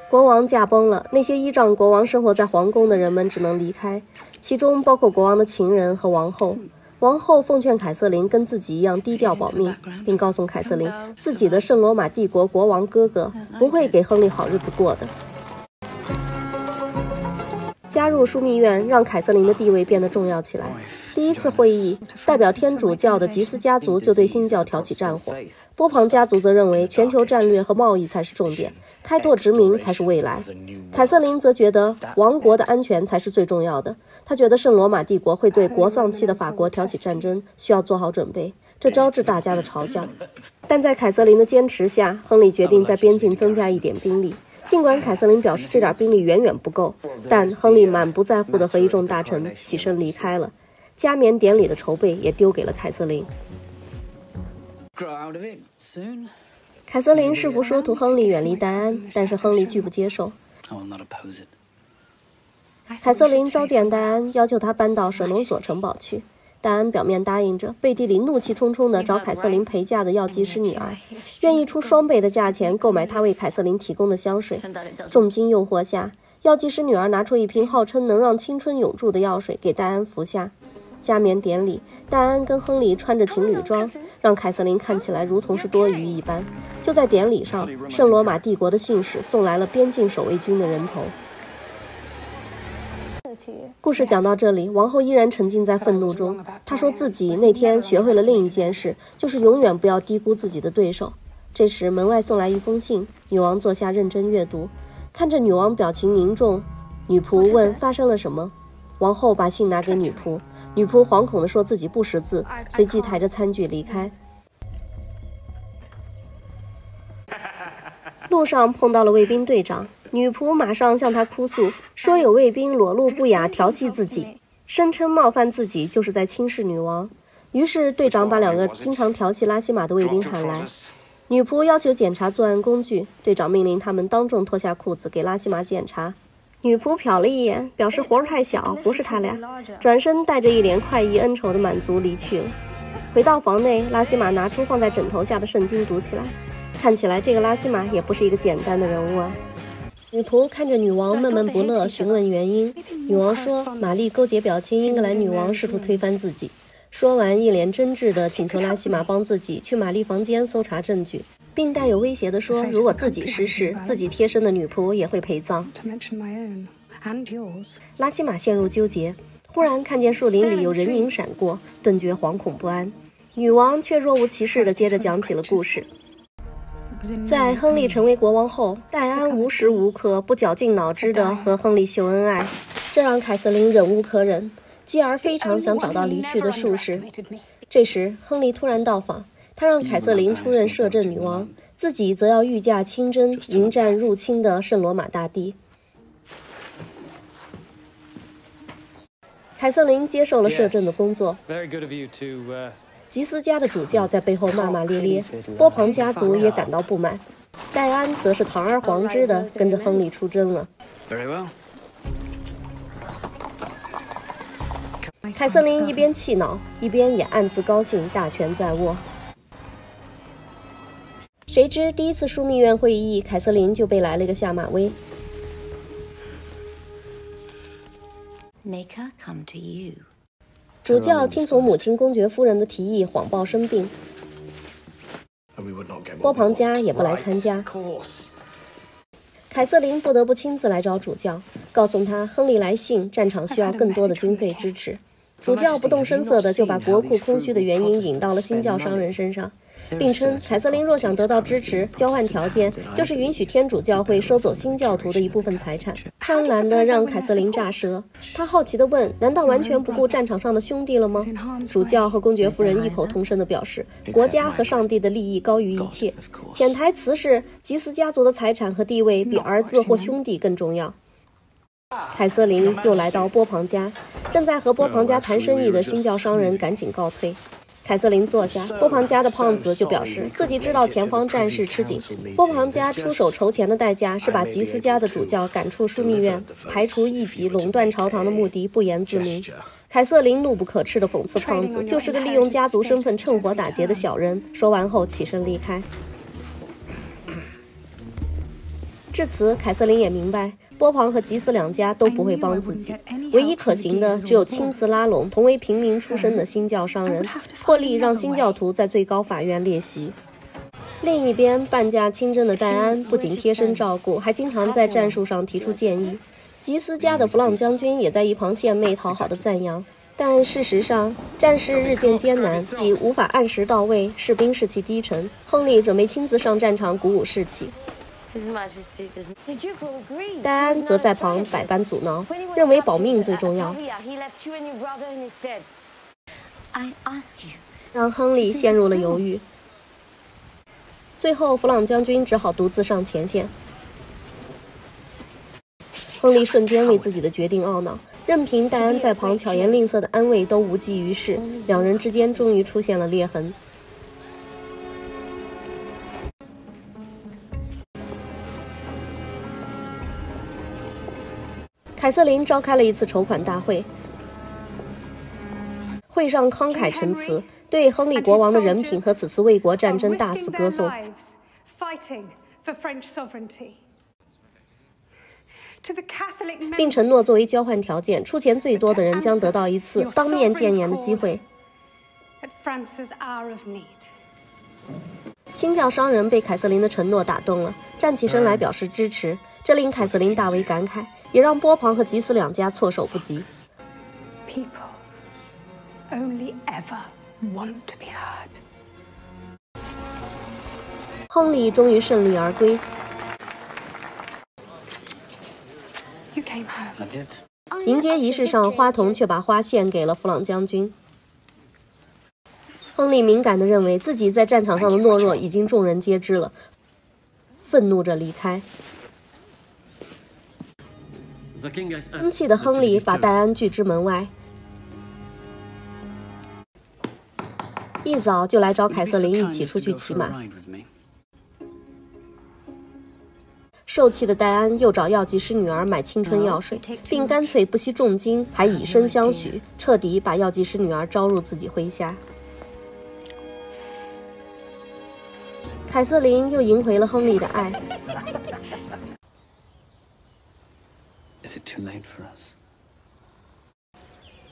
国王驾崩了，那些依仗国王生活在皇宫的人们只能离开，其中包括国王的情人和王后。王后奉劝凯瑟琳跟自己一样低调保命，并告诉凯瑟琳，自己的圣罗马帝国国王哥哥不会给亨利好日子过的。加入枢密院让凯瑟琳的地位变得重要起来。第一次会议，代表天主教的吉斯家族就对新教挑起战火，波旁家族则认为全球战略和贸易才是重点。开拓殖民才是未来。凯瑟琳则觉得王国的安全才是最重要的。他觉得圣罗马帝国会对国丧期的法国挑起战争，需要做好准备，这招致大家的嘲笑。但在凯瑟琳的坚持下，亨利决定在边境增加一点兵力。尽管凯瑟琳表示这点兵力远远不够，但亨利满不在乎地和一众大臣起身离开了。加冕典礼的筹备也丢给了凯瑟琳。凯瑟琳试图说服亨利远离戴安，但是亨利拒不接受。凯瑟琳召见戴安，要求他搬到舍农索城堡去。戴安表面答应着，背地里怒气冲冲地找凯瑟琳陪嫁的药剂师女儿，愿意出双倍的价钱购买她为凯瑟琳提供的香水。重金诱惑下，药剂师女儿拿出一瓶号称能让青春永驻的药水给戴安服下。加冕典礼，戴安跟亨利穿着情侣装，让凯瑟琳看起来如同是多余一般。就在典礼上，圣罗马帝国的信使送来了边境守卫军的人头。故事讲到这里，王后依然沉浸在愤怒中。她说自己那天学会了另一件事，就是永远不要低估自己的对手。这时，门外送来一封信，女王坐下认真阅读，看着女王表情凝重，女仆问发生了什么。王后把信拿给女仆。女仆惶恐地说自己不识字，随即抬着餐具离开。路上碰到了卫兵队长，女仆马上向他哭诉，说有卫兵裸露不雅调戏自己，声称冒犯自己就是在轻视女王。于是队长把两个经常调戏拉西玛的卫兵喊来，女仆要求检查作案工具，队长命令他们当众脱下裤子给拉西玛检查。女仆瞟了一眼，表示活儿太小，不是他俩。转身带着一脸快意恩仇的满足离去了。回到房内，拉西玛拿出放在枕头下的圣经读起来。看起来这个拉西玛也不是一个简单的人物啊。女仆看着女王闷闷不乐，询问原因。女王说：“玛丽勾结表亲英格兰女王，试图推翻自己。”说完，一脸真挚地请求拉西玛帮自己去玛丽房间搜查证据。并带有威胁地说：“如果自己失事，自己贴身的女仆也会陪葬。”拉西玛陷入纠结，忽然看见树林里有人影闪过，顿觉惶恐不安。女王却若无其事地接着讲起了故事。在亨利成为国王后，戴安无时无刻不绞尽脑汁地和亨利秀恩爱，这让凯瑟琳忍无可忍，继而非常想找到离去的术士。这时，亨利突然到访。他让凯瑟琳出任摄政女王，自己则要御驾亲征，迎战入侵的圣罗马大帝。凯瑟琳接受了摄政的工作。吉斯家的主教在背后骂骂咧咧，波旁家族也感到不满。戴安则是堂而皇之的跟着亨利出征了。凯瑟琳一边气恼，一边也暗自高兴，大权在握。谁知第一次枢密院会议，凯瑟琳就被来了一个下马威。主教听从母亲公爵夫人的提议，谎报生病。波旁家也不来参加。凯瑟琳不得不亲自来找主教，告诉他亨利来信，战场需要更多的军费支持。主教不动声色的就把国库空虚的原因引到了新教商人身上。并称凯瑟琳若想得到支持，交换条件就是允许天主教会收走新教徒的一部分财产。贪婪的让凯瑟琳炸舌，他好奇地问：“难道完全不顾战场上的兄弟了吗？”主教和公爵夫人异口同声地表示：“国家和上帝的利益高于一切。”潜台词是，吉斯家族的财产和地位比儿子或兄弟更重要。凯瑟琳又来到波旁家，正在和波旁家谈生意的新教商人赶紧告退。凯瑟琳坐下，波旁家的胖子就表示自己知道前方战事吃紧，波旁家出手筹钱的代价是把吉斯家的主教赶出枢密院，排除异己、垄断朝堂的目的不言自明。凯瑟琳怒不可斥地讽刺胖子就是个利用家族身份趁火打劫的小人。说完后起身离开。至此，凯瑟琳也明白。波旁和吉斯两家都不会帮自己，唯一可行的只有亲自拉拢同为平民出身的新教商人，破例让新教徒在最高法院列席。另一边，半价清真的戴安不仅贴身照顾，还经常在战术上提出建议。吉斯家的弗朗将军也在一旁献媚讨好的赞扬。但事实上，战事日渐艰难，已无法按时到位，士兵士气低沉。亨利准备亲自上战场鼓舞士气。戴安则在旁百般阻挠，认为保命最重要，让亨利陷入了犹豫。最后，弗朗将军只好独自上前线。亨利瞬间为自己的决定懊恼，任凭戴安在旁巧言令色的安慰都无济于事，两人之间终于出现了裂痕。凯瑟琳召开了一次筹款大会，会上慷慨陈词，对亨利国王的人品和此次卫国战争大肆歌颂，并承诺作为交换条件，出钱最多的人将得到一次当面见言的机会。新教商人被凯瑟琳的承诺打动了，站起身来表示支持，这令凯瑟琳大为感慨。也让波旁和吉斯两家措手不及。People only ever want to be heard。亨利终于胜利而归。迎接仪式上，花童却把花献给了弗朗将军。亨利敏感地认为自己在战场上的懦弱已经众人皆知了，愤怒着离开。生气的亨利把戴安拒之门外，一早就来找凯瑟琳一起出去骑马。受气的戴安又找药剂师女儿买青春药水，并干脆不惜重金，还以身相许，彻底把药剂师女儿招入自己麾下。凯瑟琳又赢回了亨利的爱。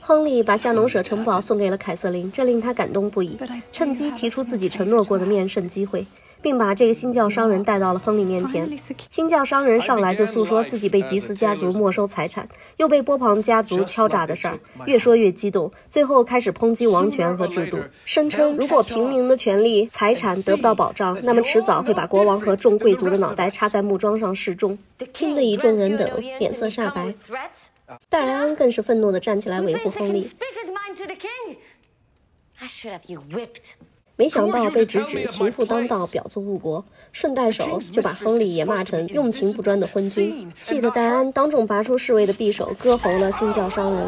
亨利把夏农舍城堡送给了凯瑟琳，这令他感动不已，趁机提出自己承诺过的面圣机会，并把这个新教商人带到了亨利面前。新教商人上来就诉说自己被吉斯家族没收财产，又被波旁家族敲诈的事儿，越说越激动，最后开始抨击王权和制度，声称如果平民的权利、财产得不到保障，那么迟早会把国王和众贵族的脑袋插在木桩上示众。听得一众人等脸色煞白。戴安更是愤怒地站起来维护亨利，没想到被直指情妇当道、婊子误国，顺带手就把亨利也骂成用情不专的昏君，气得戴安当众拔出侍卫的匕首，割喉了新教商人。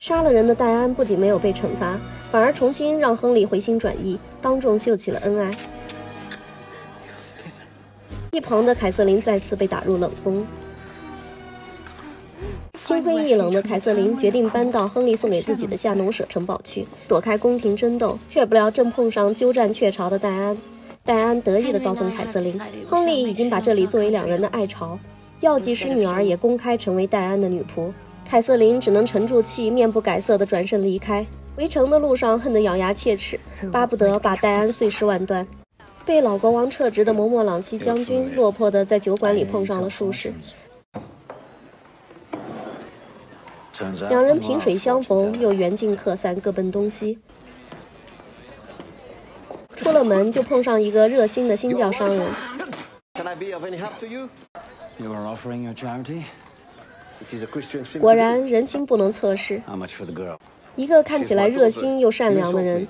杀了人的戴安不仅没有被惩罚，反而重新让亨利回心转意，当众秀起了恩爱。一旁的凯瑟琳再次被打入冷宫。心灰意冷的凯瑟琳决定搬到亨利送给自己的夏农舍城堡去，躲开宫廷争斗。却不料正碰上鸠占鹊巢的戴安。戴安得意地告诉凯瑟琳，亨利已经把这里作为两人的爱巢，药剂师女儿也公开成为戴安的女仆。凯瑟琳只能沉住气，面不改色地转身离开。回城的路上，恨得咬牙切齿，巴不得把戴安碎尸万段。被老国王撤职的摩莫朗西将军落魄地在酒馆里碰上了术士。两人萍水相逢又缘尽客散各奔东西。出了门就碰上一个热心的新教商人。果然人心不能测试。一个看起来热心又善良的人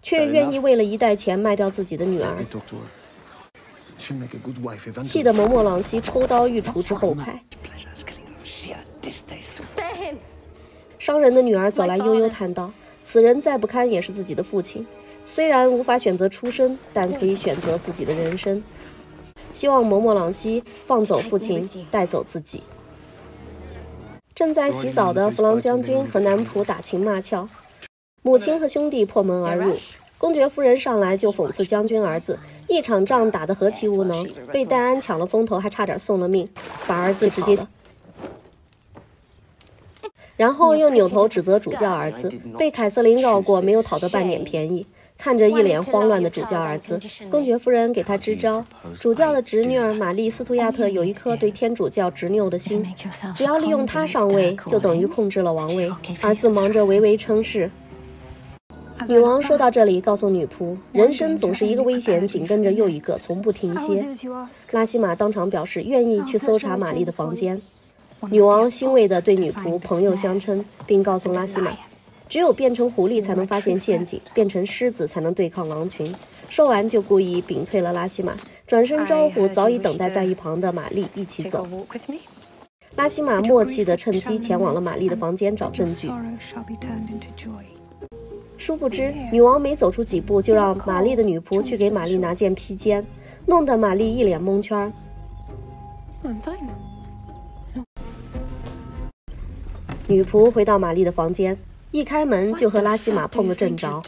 却愿意为了一袋钱卖掉自己的女儿。气得蒙莫朗西抽刀欲除之后派商人的女儿走来悠悠叹道：“此人再不堪也是自己的父亲，虽然无法选择出身，但可以选择自己的人生。希望蒙莫朗西放走父亲，带走自己。”正在洗澡的弗朗将军和男仆打情骂俏，母亲和兄弟破门而入。公爵夫人上来就讽刺将军儿子，一场仗打得何其无能，被戴安抢了风头，还差点送了命，把儿子直接。然后又扭头指责主教儿子，被凯瑟琳绕过，没有讨得半点便宜。看着一脸慌乱的主教儿子，公爵夫人给他支招：主教的侄女儿玛丽·斯图亚特有一颗对天主教执拗的心，只要利用她上位，就等于控制了王位。儿子忙着唯唯称是。女王说到这里，告诉女仆：人生总是一个危险紧跟着又一个，从不停歇。拉西玛当场表示愿意去搜查玛丽的房间。女王欣慰地对女仆朋友相称，并告诉拉西玛，只有变成狐狸才能发现陷阱，变成狮子才能对抗狼群。说完就故意屏退了拉西玛，转身招呼早已等待在一旁的玛丽一起走。拉西玛默契地趁机前往了玛丽的房间找证据。殊不知，女王没走出几步，就让玛丽的女仆去给玛丽拿件披肩，弄得玛丽一脸蒙圈女仆回到玛丽的房间，一开门就和拉西玛碰个正着。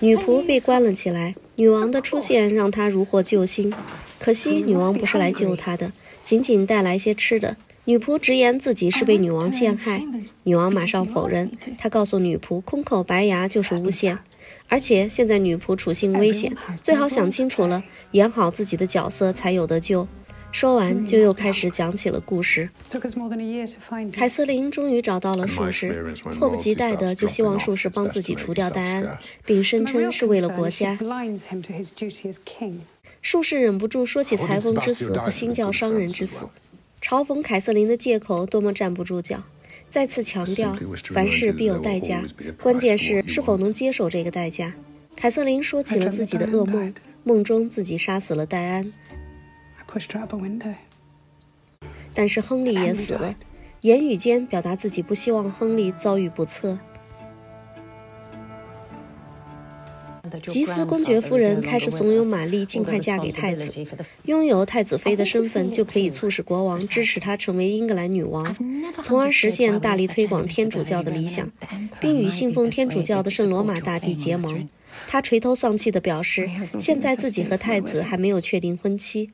女仆被关了起来，女王的出现让她如获救星。可惜女王不是来救她的，仅仅带来些吃的。女仆直言自己是被女王陷害，女王马上否认。她告诉女仆，空口白牙就是诬陷，而且现在女仆处境危险，最好想清楚了，演好自己的角色才有得救。说完，就又开始讲起了故事。凯瑟琳终于找到了术士，迫不及待的就希望术士帮自己除掉戴安，并声称是为了国家。术士忍不住说起裁缝之死和新教商人之死，嘲讽凯瑟琳的借口多么站不住脚，再次强调凡事必有代价，关键是是否能接受这个代价。凯瑟琳说起了自己的噩梦，梦中自己杀死了戴安 pushed her out the window. 但是亨利也死了，言语间表达自己不希望亨利遭遇不测。吉斯公爵夫人开始怂恿玛丽尽快嫁给太子，拥有太子妃的身份就可以促使国王支持她成为英格兰女王，从而实现大力推广天主教的理想，并与信奉天主教的圣罗马大帝结盟。她垂头丧气地表示，现在自己和太子还没有确定婚期。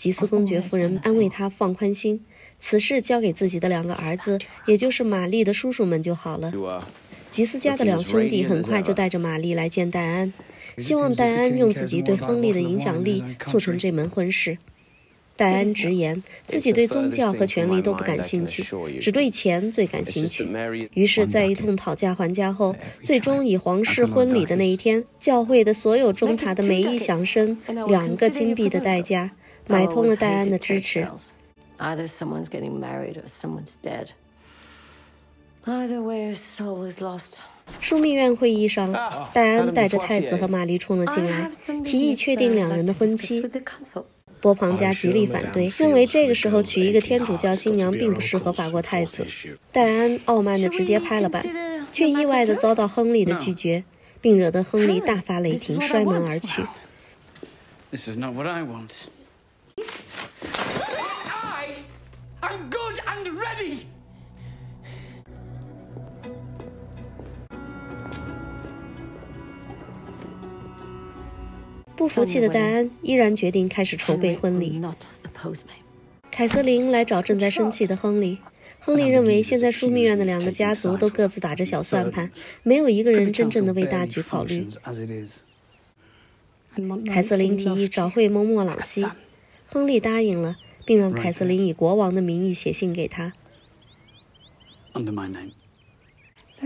吉斯公爵夫人安慰他放宽心，此事交给自己的两个儿子，也就是玛丽的叔叔们就好了。吉斯家的两兄弟很快就带着玛丽来见戴安，希望戴安用自己对亨利的影响力促成这门婚事。戴安直言自己对宗教和权力都不感兴趣，只对钱最感兴趣。于是，在一通讨价还价后，最终以皇室婚礼的那一天，教会的所有钟塔的每一响声，两个金币的代价，买通了戴安的支持。either someone's getting married or someone's dead. Either way a soul is lost. 枢密院会议上戴安带着太子和玛丽冲了进来提议确定两人的婚期。波旁加极力反对认为这个时候娶一个天主教新娘并不适合法国太子戴安傲慢地直接拍了板却意外地遭到亨利的拒绝并惹得亨利大发雷霆摔门而去。This is not what i want. I am good and ready. 不服气的戴安依然决定开始筹备婚礼。Not oppose me. 凯瑟琳来找正在生气的亨利。亨利认为，现在枢密院的两个家族都各自打着小算盘，没有一个人真正的为大局考虑。As it is. And 凯瑟琳提议找会蒙莫朗西，亨利答应了，并让凯瑟琳以国王的名义写信给他。under my name.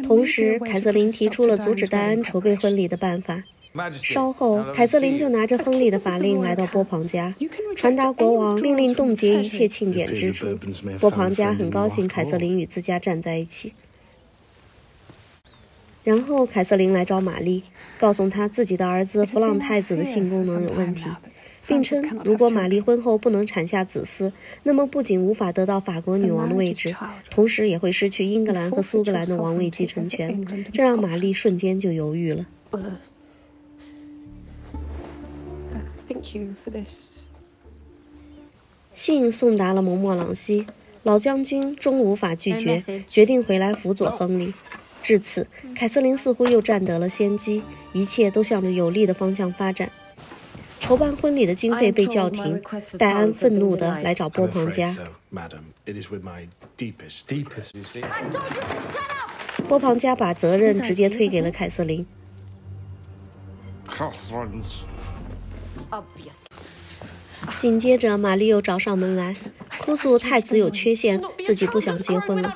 同时，凯瑟琳提出了阻止戴安筹备婚礼的办法。稍后，凯瑟琳就拿着亨利的法令来到波旁家，传达国王命令冻结一切庆典支出。波旁家很高兴凯瑟琳与自家站在一起。然后，凯瑟琳来找玛丽，告诉她自己的儿子弗朗太子的性功能有问题，并称如果玛丽婚后不能产下子嗣，那么不仅无法得到法国女王的位置，同时也会失去英格兰和苏格兰的王位继承权。这让玛丽瞬间就犹豫了。Thank you for this. 信送达了蒙莫朗西，老将军终无法拒绝，决定回来辅佐亨利。至此，凯瑟琳似乎又占得了先机，一切都向着有利的方向发展。筹办婚礼的经费被叫停，戴安愤怒地来找波旁家。madam. It is with my deepest. Deepest, you see. 波旁家把责任直接推给了凯瑟琳。紧接着，玛丽又找上门来，哭诉太子有缺陷，自己不想结婚了。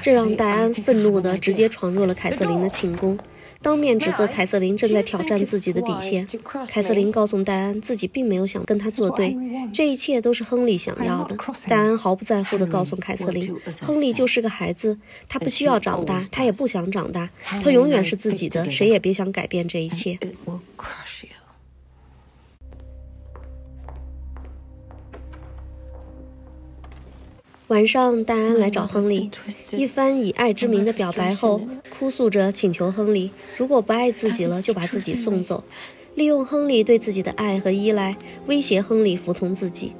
这让戴安愤怒的直接闯入了凯瑟琳的寝宫，当面指责凯瑟琳正在挑战自己的底线。凯瑟琳告诉戴安，自己并没有想跟他作对，这一切都是亨利想要的。戴安毫不在乎地告诉凯瑟琳，亨利就是个孩子，他不需要长大，他也不想长大，他永远是自己的，谁也别想改变这一切。晚上，戴安来找亨利，一番以爱之名的表白后，哭诉着请求亨利，如果不爱自己了，就把自己送走，利用亨利对自己的爱和依赖，威胁亨利服从自己。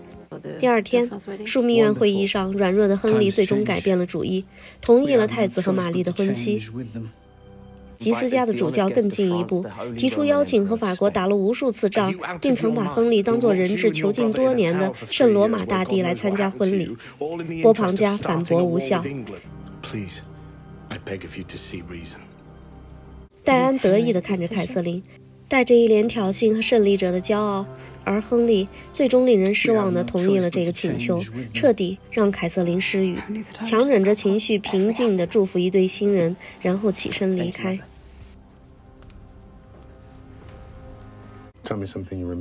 第二天，枢密院会议上，软弱的亨利最终改变了主意，同意了太子和玛丽的婚期。吉斯家的主教更进一步，提出邀请和法国打了无数次仗，并曾把亨利当作人质囚禁多年的圣罗马大帝来参加婚礼。波旁家反驳无效。戴安得意地看着凯瑟琳，带着一脸挑衅和胜利者的骄傲。而亨利最终令人失望地同意了这个请求，彻底让凯瑟琳失语，强忍着情绪，平静地祝福一对新人，然后起身离开。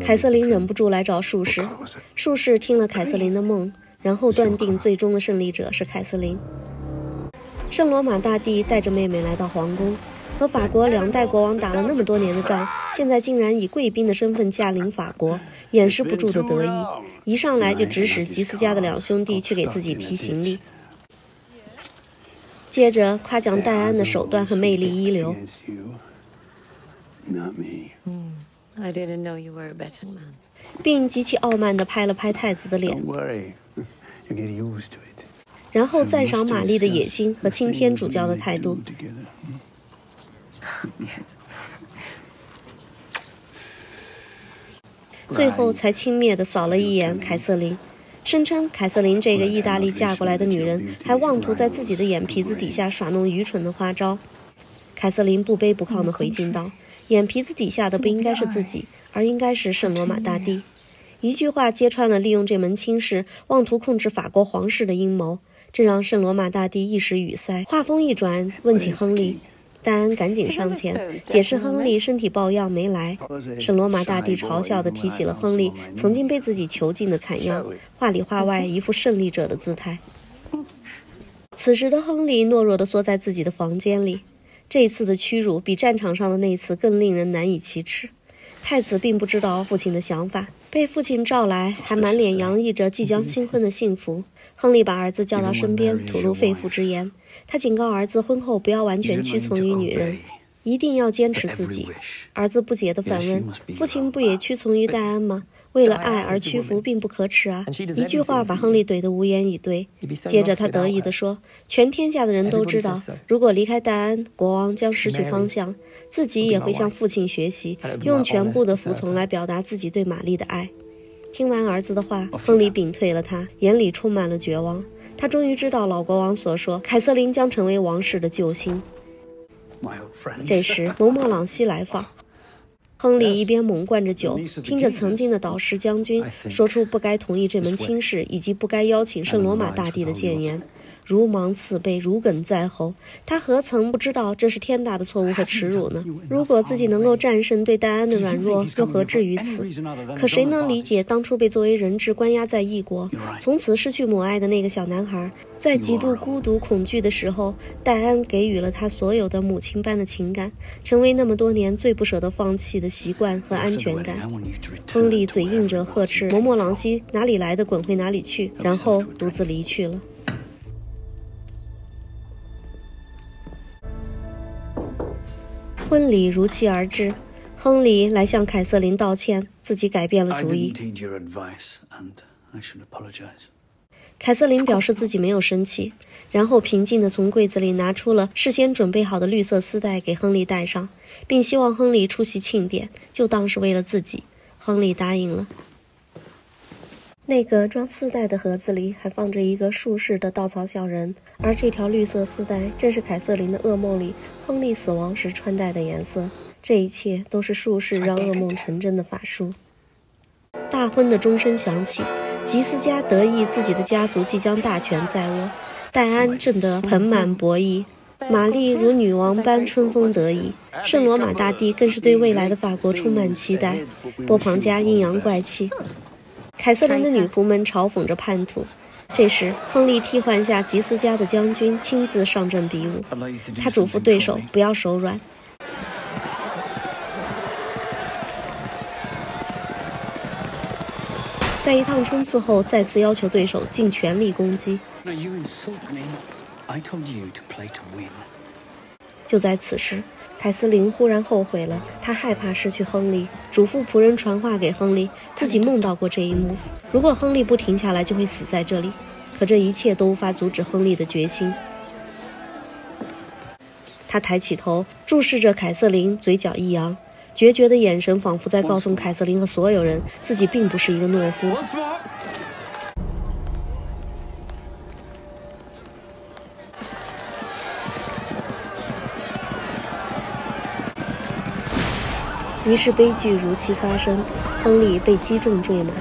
凯瑟琳忍不住来找术士?术士听了凯瑟琳的梦，然后断定最终的胜利者是凯瑟琳。圣罗马大帝带着妹妹来到皇宫，和法国两代国王打了那么多年的仗，现在竟然以贵宾的身份驾临法国，掩饰不住的得意，一上来就指使吉斯家的两兄弟去给自己提行李，接着夸奖戴安的手段和魅力一流。Not me. I didn't know you were a better man. 并极其傲慢地拍了拍太子的脸 Don't，worry. You get used to it. 然后赞赏玛丽的野心和钦天主教的态度。最后才轻蔑地扫了一眼凯瑟琳，声称凯瑟琳这个意大利嫁过来的女人，还妄图在自己的眼皮子底下耍弄愚蠢的花招。凯瑟琳不卑不亢地回敬道：“眼皮子底下的不应该是自己，而应该是圣罗马大帝。”一句话揭穿了利用这门亲事妄图控制法国皇室的阴谋，这让圣罗马大帝一时语塞。话锋一转，问起亨利。戴安赶紧上前解释，亨利身体抱恙没来。圣罗马大帝嘲笑地提起了亨利曾经被自己囚禁的惨样，话里话外一副胜利者的姿态。此时的亨利懦弱地缩在自己的房间里，这次的屈辱比战场上的那次更令人难以启齿。太子并不知道父亲的想法，被父亲召来，还满脸洋溢着即将新婚的幸福。亨利把儿子叫到身边，吐露肺腑之言。他警告儿子，婚后不要完全屈从于女人，一定要坚持自己。儿子不解地反问：“父亲不也屈从于戴安吗？为了爱而屈服，并不可耻啊！”一句话把亨利怼得无言以对。接着他得意地说：“全天下的人都知道，如果离开戴安，国王将失去方向，自己也会向父亲学习，用全部的服从来表达自己对玛丽的爱。”听完儿子的话，亨利屏退了他，眼里充满了绝望。他终于知道老国王所说，凯瑟琳将成为王室的救星。这时，蒙莫朗西来访，亨利一边猛灌着酒，听着曾经的导师将军说出不该同意这门亲事，以及不该邀请圣罗马大帝的谏言。如芒刺背，如鲠在喉。他何曾不知道这是天大的错误和耻辱呢？如果自己能够战胜对戴安的软弱，又何至于此？可谁能理解当初被作为人质关押在异国，从此失去母爱的那个小男孩，在极度孤独恐惧的时候，戴安给予了他所有的母亲般的情感，成为那么多年最不舍得放弃的习惯和安全感。亨利嘴硬着呵斥：“嬷嬷朗西，哪里来的滚回哪里去！”然后独自离去了。婚礼如期而至，亨利来向凯瑟琳道歉，自己改变了主意。凯瑟琳表示自己没有生气，然后平静地从柜子里拿出了事先准备好的绿色丝带给亨利戴上，并希望亨利出席庆典，就当是为了自己。亨利答应了。那个装丝带的盒子里还放着一个术士的稻草小人，而这条绿色丝带正是凯瑟琳的噩梦里亨利死亡时穿戴的颜色。这一切都是术士让噩梦成真的法术。大婚的钟声响起，吉斯加得意自己的家族即将大权在握，戴安挣得盆满钵溢，玛丽如女王般春风得意，圣罗马大帝更是对未来的法国充满期待。波旁家阴阳怪气。凯瑟琳的女仆们嘲讽着叛徒。这时，亨利替换下吉斯家的将军，亲自上阵比武。他嘱咐对手不要手软。在一趟冲刺后，再次要求对手尽全力攻击。就在此时。凯瑟琳忽然后悔了，她害怕失去亨利，嘱咐仆人传话给亨利，自己梦到过这一幕。如果亨利不停下来，就会死在这里。可这一切都无法阻止亨利的决心。他抬起头，注视着凯瑟琳，嘴角一扬，决绝的眼神仿佛在告诉凯瑟琳和所有人，自己并不是一个懦夫。于是悲剧如期发生，亨利被击中坠马。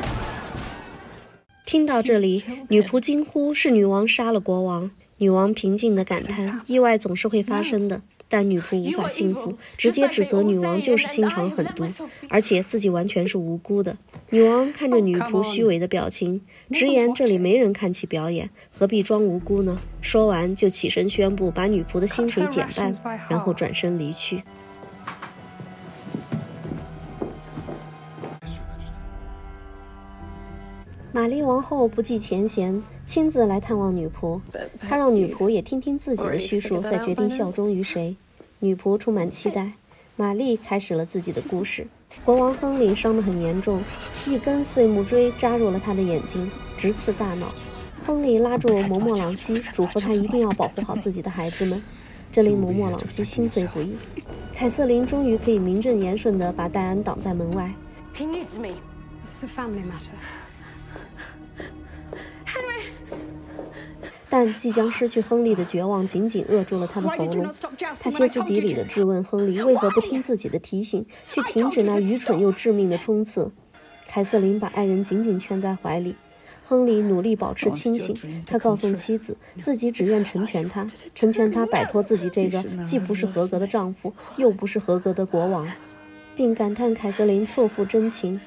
听到这里，女仆惊呼：“是女王杀了国王！”女王平静地感叹：“意外总是会发生的。”但女仆无法信服，直接指责女王就是心肠狠毒，而且自己完全是无辜的。女王看着女仆虚伪的表情，直言：“这里没人看起表演，何必装无辜呢？”说完就起身宣布把女仆的薪水减半，然后转身离去。玛丽王后不计前嫌，亲自来探望女仆。她让女仆也听听自己的叙述，再决定效忠于谁。女仆充满期待。玛丽开始了自己的故事。国王亨利伤得很严重，一根碎木锥扎入了他的眼睛，直刺大脑。亨利拉住蒙莫朗西，嘱咐他一定要保护好自己的孩子们，这令蒙莫朗西心碎不已。凯瑟琳终于可以名正言顺地把戴安挡在门外。He needs me. This is a family matter. 但即将失去亨利的绝望紧紧扼住了他的喉咙。他歇斯底里地质问亨利为何不听自己的提醒，去停止那愚蠢又致命的冲刺。凯瑟琳把爱人紧紧圈在怀里。亨利努力保持清醒。他告诉妻子，自己只愿成全她，成全她摆脱自己这个既不是合格的丈夫，又不是合格的国王，并感叹凯瑟琳错付真情。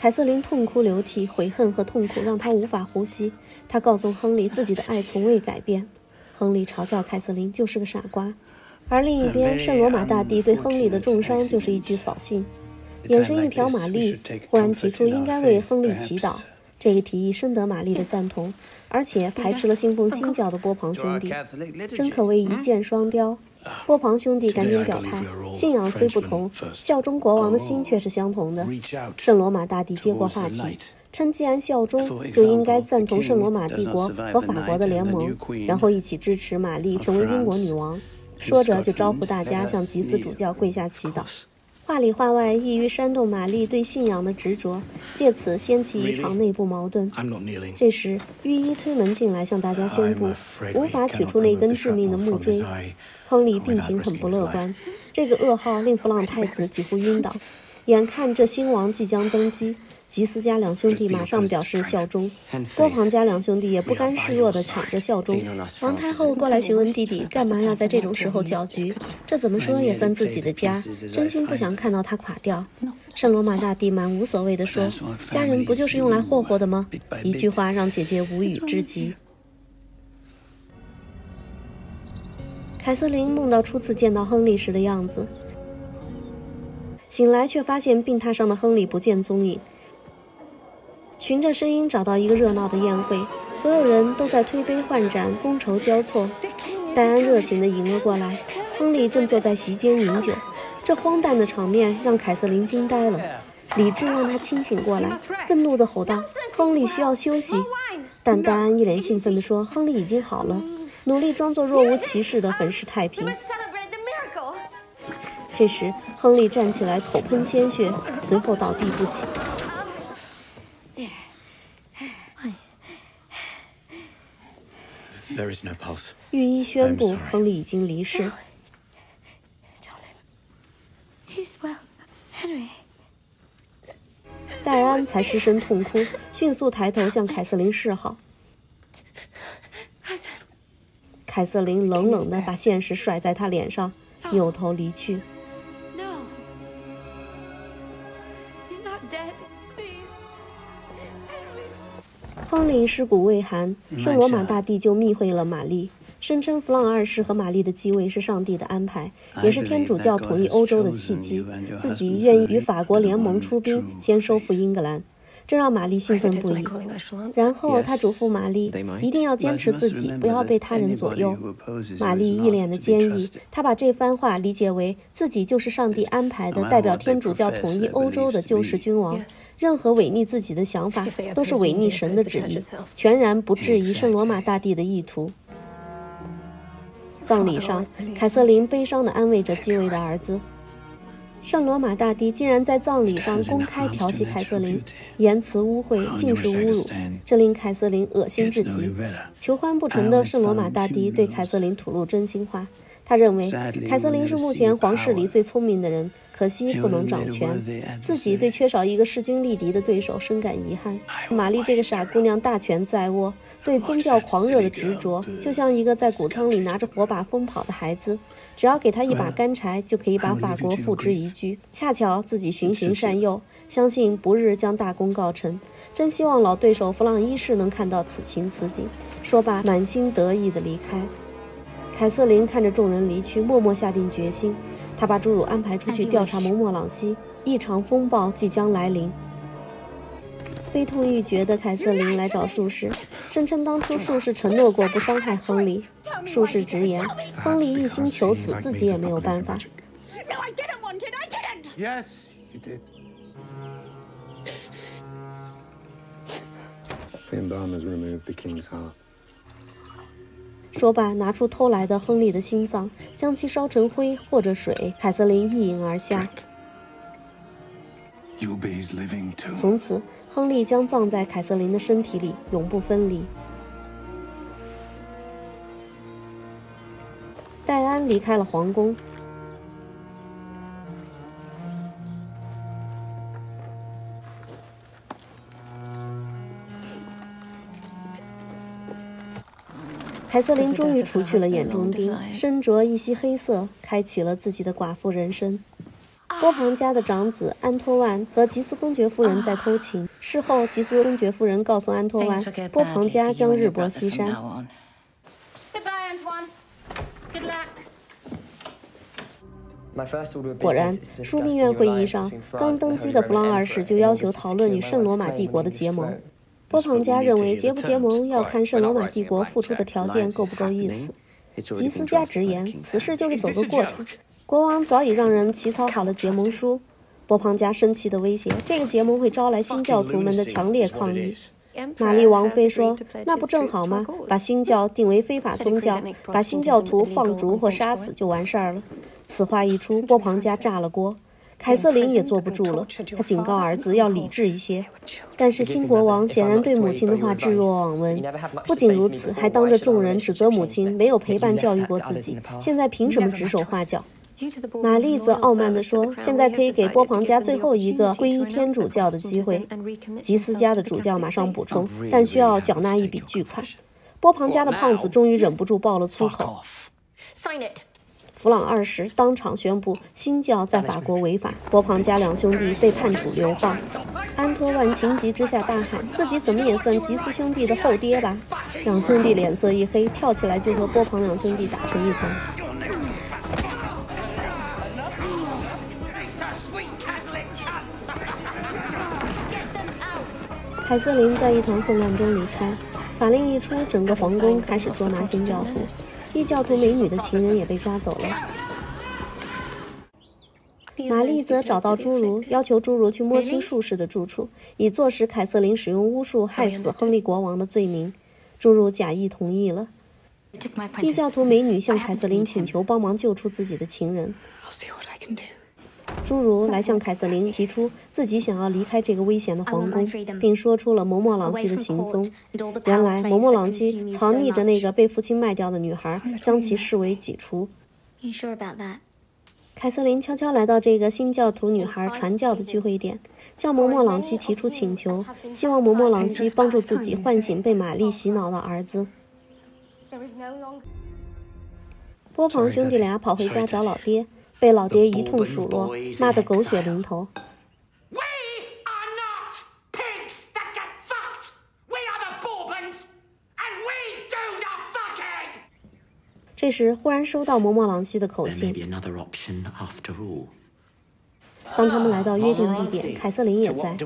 凯瑟琳痛哭流涕，悔恨和痛苦让她无法呼吸。她告诉亨利，自己的爱从未改变。亨利嘲笑凯瑟琳就是个傻瓜。而另一边，圣罗马大帝对亨利的重伤就是一句扫兴。眼神一瞟，玛丽忽然提出应该为亨利祈祷。这个提议深得玛丽的赞同，而且排斥了信奉新教的波旁兄弟，真可谓一箭双雕。波旁兄弟赶紧表态：信仰虽不同，效忠国王的心却是相同的。圣罗马大帝接过话题，称既然效忠，就应该赞同圣罗马帝国和法国的联盟，然后一起支持玛丽成为英国女王。说着就招呼大家向吉斯主教跪下祈祷。话里话外，意欲煽动玛丽对信仰的执着，借此掀起一场内部矛盾。这时，御医推门进来，向大家宣布无法取出那根致命的木锥。亨利病情很不乐观，这个噩耗令弗朗太子几乎晕倒。眼看这新王即将登基，吉斯家两兄弟马上表示效忠，波旁家两兄弟也不甘示弱地抢着效忠。王太后过来询问弟弟，干嘛要在这种时候搅局？这怎么说也算自己的家，真心不想看到他垮掉。圣罗马大帝满无所谓地说：“家人不就是用来霍霍的吗？”一句话让姐姐无语至极。凯瑟琳梦到初次见到亨利时的样子，醒来却发现病榻上的亨利不见踪影。循着声音找到一个热闹的宴会，所有人都在推杯换盏，觥筹交错。戴安热情地迎了过来，亨利正坐在席间饮酒。这荒诞的场面让凯瑟琳惊呆了，理智让她清醒过来，愤怒地吼道：“亨利需要休息。”但戴安一脸兴奋地说：“亨利已经好了。”努力装作若无其事地粉饰太平。这时，亨利站起来，口喷鲜血，随后倒地不起。御医宣布，亨利已经离世。戴安才失声痛哭，迅速抬头向凯瑟琳示好。凯瑟琳冷冷地把现实甩在他脸上，扭头离去。亨利尸骨未寒，圣罗马大帝就密会了玛丽，声称弗朗二世和玛丽的继位是上帝的安排，也是天主教统一欧洲的契机，自己愿意与法国联盟出兵，先收复英格兰。这让玛丽兴奋不已。然后他嘱咐玛丽一定要坚持自己，不要被他人左右。玛丽一脸的坚毅，她把这番话理解为自己就是上帝安排的，代表天主教统一欧洲的救世君王。任何违逆自己的想法，都是违逆神的旨意，全然不质疑圣罗马大帝的意图。葬礼上，凯瑟琳悲伤地安慰着继位的儿子。圣罗马大帝竟然在葬礼上公开调戏凯瑟琳，言辞污秽，尽是侮辱，这令凯瑟琳恶心至极。求欢不成的圣罗马大帝对凯瑟琳吐露真心话，他认为凯瑟琳是目前皇室里最聪明的人。可惜不能掌权，自己对缺少一个势均力敌的对手深感遗憾。玛丽这个傻姑娘大权在握，对宗教狂热的执着，就像一个在谷仓里拿着火把疯跑的孩子。只要给他一把干柴，就可以把法国付之一炬。恰巧自己循循善诱，相信不日将大功告成。真希望老对手弗朗一世能看到此情此景。说罢，满心得意地离开。凯瑟琳看着众人离去，默默下定决心。他把朱儒安排出去调查蒙莫朗西，一场风暴即将来临。悲痛欲绝的凯瑟琳来找术士，声称当初术士承诺过不伤害亨利。术士直言，亨利一心求死，自己也没有办法。Yes, you did. The embalm has removed the king's heart. 说罢，拿出偷来的亨利的心脏，将其烧成灰或者水。凯瑟琳一饮而下。从此，亨利将葬在凯瑟琳的身体里，永不分离。戴安离开了皇宫。凯瑟琳终于除去了眼中钉，身着一袭黑色，开启了自己的寡妇人生。波旁家的长子安托万和吉斯公爵夫人在偷情。事后，吉斯公爵夫人告诉安托万，波旁家将日薄西山。果然，枢密院会议上，刚登基的弗朗二世就要求讨论与圣罗马帝国的结盟。波旁家认为结不结盟要看圣罗马帝国付出的条件够不够意思。吉斯家直言，此事就是走个过程。国王早已让人起草好了结盟书。波旁家生气地威胁，这个结盟会招来新教徒们的强烈抗议。玛丽王妃说：“那不正好吗？把新教定为非法宗教，把新教徒放逐或杀死就完事儿了。”此话一出，波旁家炸了锅。凯瑟琳也坐不住了，她警告儿子要理智一些。但是新国王显然对母亲的话置若罔闻。不仅如此，还当着众人指责母亲没有陪伴教育过自己，现在凭什么指手画脚？玛丽则傲慢地说：“现在可以给波旁家最后一个皈依天主教的机会。”吉斯家的主教马上补充：“但需要缴纳一笔巨款。”波旁家的胖子终于忍不住爆了粗口。弗朗二世当场宣布新教在法国违法，波旁家两兄弟被判处流放。安托万情急之下大喊：“自己怎么也算吉斯兄弟的后爹吧？”两兄弟脸色一黑，跳起来就和波旁两兄弟打成一团。凯瑟琳在一团混乱中离开，法令一出，整个皇宫开始捉拿新教徒。异教徒美女的情人也被抓走了。玛丽则找到侏儒，要求侏儒去摸清术士的住处，以坐实凯瑟琳使用巫术害死亨利国王的罪名。侏儒假意同意了。异教徒美女向凯瑟琳请求帮忙救出自己的情人。侏儒来向凯瑟琳提出自己想要离开这个危险的皇宫，并说出了摩莫朗西的行踪。原来，摩莫朗西藏匿着那个被父亲卖掉的女孩，将其视为己出。凯瑟琳悄悄来到这个新教徒女孩传教的聚会点，向摩莫朗西提出请求，希望摩莫朗西帮助自己唤醒被玛丽洗脑的儿子。波旁兄弟俩跑回家找老爹。被老爹一通数落，骂得狗血淋头。这时，忽然收到嬷嬷朗西的口信。当他们来到约定地点，凯瑟琳也在。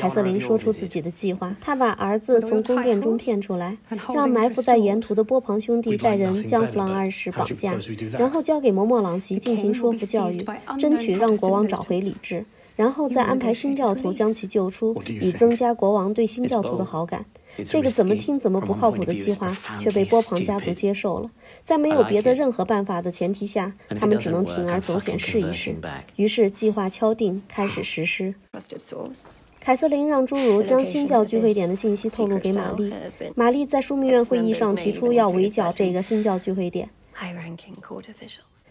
凯瑟琳说出自己的计划：她把儿子从宫殿中骗出来，让埋伏在沿途的波旁兄弟带人将弗朗二世绑架，然后交给摩莫朗西进行说服教育，争取让国王找回理智，然后再安排新教徒将其救出，以增加国王对新教徒的好感。这个怎么听怎么不靠谱的计划却被波旁家族接受了。在没有别的任何办法的前提下，他们只能铤而走险试一试。于是计划敲定，开始实施。凯瑟琳让侏儒将新教聚会点的信息透露给玛丽。玛丽在枢密院会议上提出要围剿这个新教聚会点。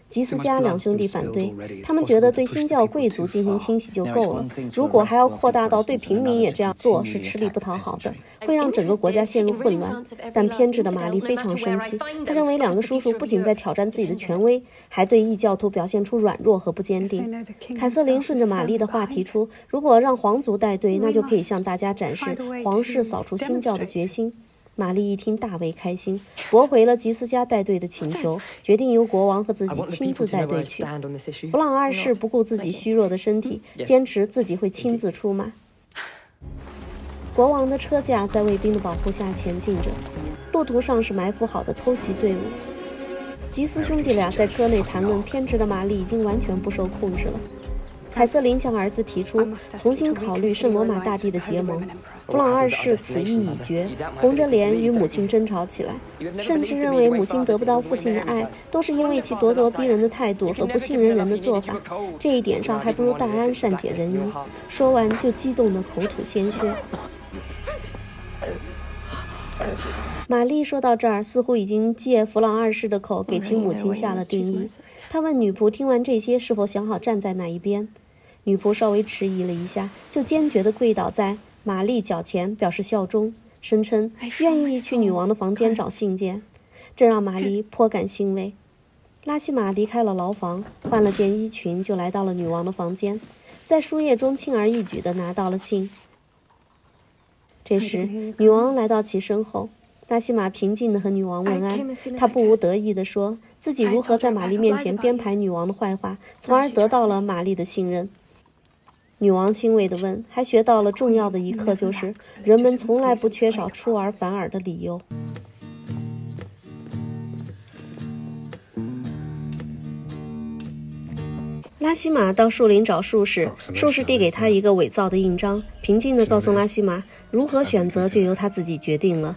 吉斯家两兄弟反对，他们觉得对新教贵族进行清洗就够了，如果还要扩大到对平民也这样做，是吃力不讨好的，会让整个国家陷入混乱。但偏执的玛丽非常生气，她认为两个叔叔不仅在挑战自己的权威，还对异教徒表现出软弱和不坚定。凯瑟琳顺着玛丽的话提出，如果让皇族带队，那就可以向大家展示皇室扫除新教的决心。玛丽一听，大为开心，驳回了吉斯家带队的请求，决定由国王和自己亲自带队去。弗朗二世不顾自己虚弱的身体，坚持自己会亲自出马。国王的车驾在卫兵的保护下前进着，路途上是埋伏好的偷袭队伍。吉斯兄弟俩在车内谈论，偏执的玛丽已经完全不受控制了。凯瑟琳向儿子提出重新考虑圣罗马大帝的结盟。弗朗二世此意已决，红着脸与母亲争吵起来，甚至认为母亲得不到父亲的爱，都是因为其咄咄逼人的态度和不信任人的做法。这一点上，还不如戴安善解人意。说完，就激动得口吐鲜血。玛丽说到这儿，似乎已经借弗朗二世的口给其母亲下了定义。她问女仆：“听完这些，是否想好站在哪一边？”女仆稍微迟疑了一下，就坚决地跪倒在。玛丽脚前表示效忠，声称愿意去女王的房间找信件，这让玛丽颇感欣慰。拉西玛离开了牢房，换了件衣裙，就来到了女王的房间，在书页中轻而易举地拿到了信。这时，女王来到其身后，拉西玛平静地和女王问安，她不无得意地说自己如何在玛丽面前编排女王的坏话，从而得到了玛丽的信任。女王欣慰地问：“还学到了重要的一课，就是人们从来不缺少出尔反尔的理由。”拉西玛到树林找术士，术士递给他一个伪造的印章，平静地告诉拉西玛：“如何选择就由他自己决定了。”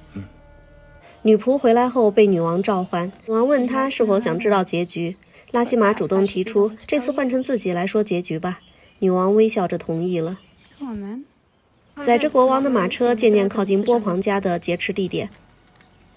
女仆回来后被女王召唤，女王问他是否想知道结局。拉西玛主动提出：“这次换成自己来说结局吧。”女王微笑着同意了。载着国王的马车渐渐靠近波旁家的劫持地点。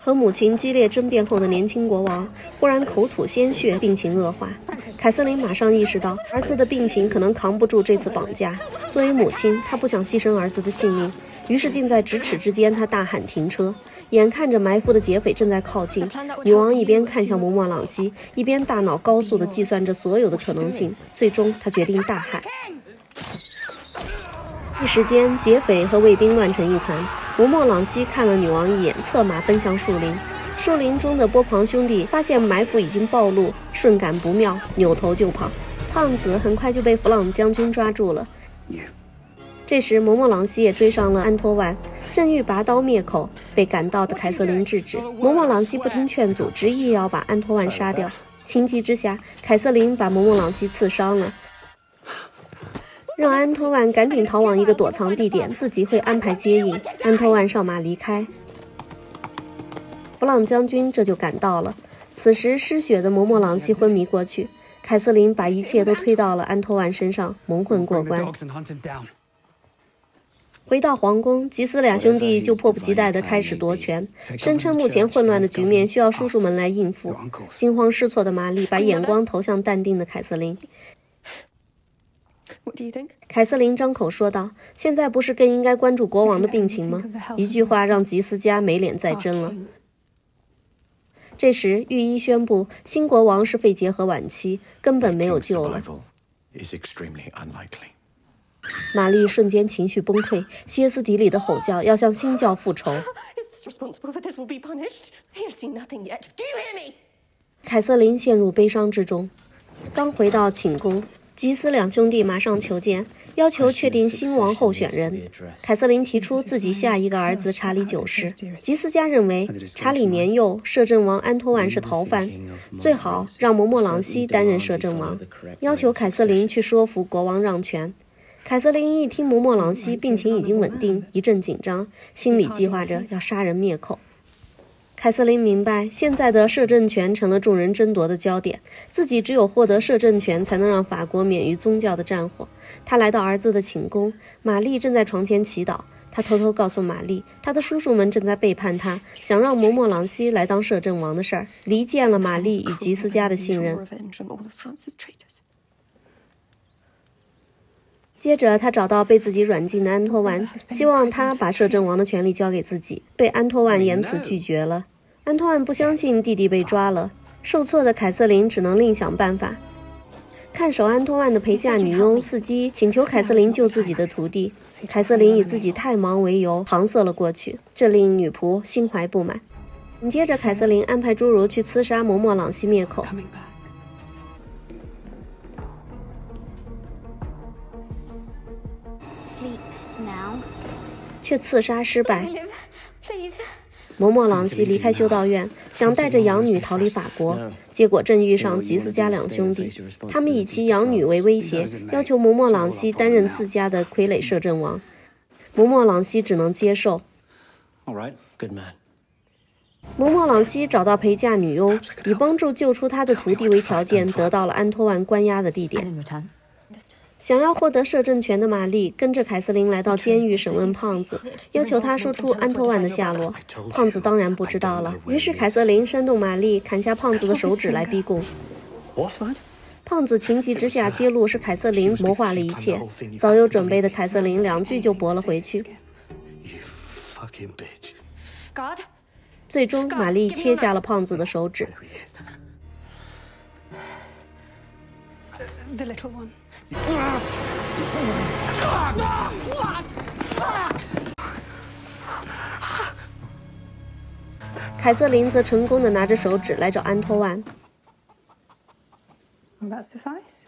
和母亲激烈争辩后的年轻国王忽然口吐鲜血，病情恶化。凯瑟琳马上意识到儿子的病情可能扛不住这次绑架。作为母亲，她不想牺牲儿子的性命，于是近在咫尺之间，她大喊停车。眼看着埋伏的劫匪正在靠近，女王一边看向摩莫朗西，一边大脑高速地计算着所有的可能性。最终，她决定大喊。一时间，劫匪和卫兵乱成一团。摩莫朗西看了女王一眼，策马奔向树林。树林中的波旁兄弟发现埋伏已经暴露，瞬感不妙，扭头就跑。胖子很快就被弗朗将军抓住了。这时，摩莫朗西也追上了安托万，正欲拔刀灭口，被赶到的凯瑟琳制止。摩莫朗西不听劝阻，执意要把安托万杀掉。情急之下，凯瑟琳把摩莫朗西刺伤了。让安托万赶紧逃往一个躲藏地点，自己会安排接应。安托万上马离开，弗朗将军这就赶到了。此时失血的摩莫朗西昏迷过去，凯瑟琳把一切都推到了安托万身上，蒙混过关。回到皇宫，吉斯俩兄弟就迫不及待地开始夺权，声称目前混乱的局面需要叔叔们来应付。惊慌失措的玛丽把眼光投向淡定的凯瑟琳。凯瑟琳张口说道：“现在不是更应该关注国王的病情吗？”一句话让吉斯加没脸再争了。这时，御医宣布新国王是肺结核晚期，根本没有救了。玛丽瞬间情绪崩溃，歇斯底里的吼叫，要向新教复仇。凯瑟琳陷入悲伤之中，刚回到寝宫。吉斯两兄弟马上求见，要求确定新王候选人。凯瑟琳提出自己下一个儿子查理九世。吉斯家认为查理年幼，摄政王安托万是逃犯，最好让摩莫朗西担任摄政王，要求凯瑟琳去说服国王让权。凯瑟琳一听摩莫朗西病情已经稳定，一阵紧张，心里计划着要杀人灭口。凯瑟琳明白，现在的摄政权成了众人争夺的焦点，自己只有获得摄政权，才能让法国免于宗教的战火。他来到儿子的寝宫，玛丽正在床前祈祷。他偷偷告诉玛丽，他的叔叔们正在背叛他，想让摩莫朗西来当摄政王的事儿，离间了玛丽与吉斯家的信任。接着，他找到被自己软禁的安托万，希望他把摄政王的权力交给自己，被安托万严词拒绝了。安托万不相信弟弟被抓了，受挫的凯瑟琳只能另想办法。看守安托万的陪嫁女佣伺机请求凯瑟琳救自己的徒弟，凯瑟琳以自己太忙为由搪塞了过去，这令女仆心怀不满。紧接着，凯瑟琳安排侏儒去刺杀摩莫朗西灭口。却刺杀失败。摩莫朗西离开修道院，想带着养女逃离法国，结果正遇上吉斯家两兄弟。他们以其养女为威胁，要求摩莫朗西担任自家的傀儡摄政王。摩莫朗西只能接受。摩莫朗西找到陪嫁女佣，以帮助救出他的徒弟为条件，得到了安托万关押的地点。想要获得摄政权的玛丽跟着凯瑟琳来到监狱审问胖子，要求他说出安托万的下落。胖子当然不知道了。于是凯瑟琳煽动玛丽砍下胖子的手指来逼供。胖子情急之下揭露是凯瑟琳谋划了一切。早有准备的凯瑟琳两句就驳了回去。最终，玛丽切下了胖子的手指。凯瑟琳则成功的拿着手指来找安托万 thatsuffice。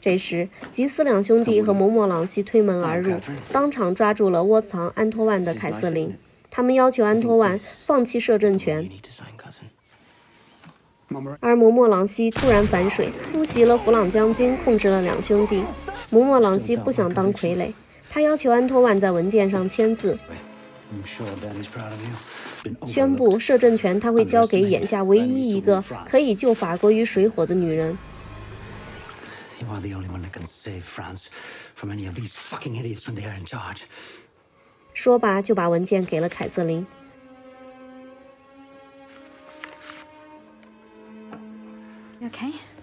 这时，吉斯两兄弟和某某朗西推门而入，当场抓住了窝藏安托万的凯瑟琳。他们要求安托万放弃摄政权。而摩莫朗西突然反水，突袭了弗朗将军，控制了两兄弟。摩莫朗西不想当傀儡，他要求安托万在文件上签字，宣布摄政权他会交给眼下唯一一个可以救法国于水火的女人。You are the only one that can save France from any of these fucking idiots when they are in charge. 说罢，就把文件给了凯瑟琳。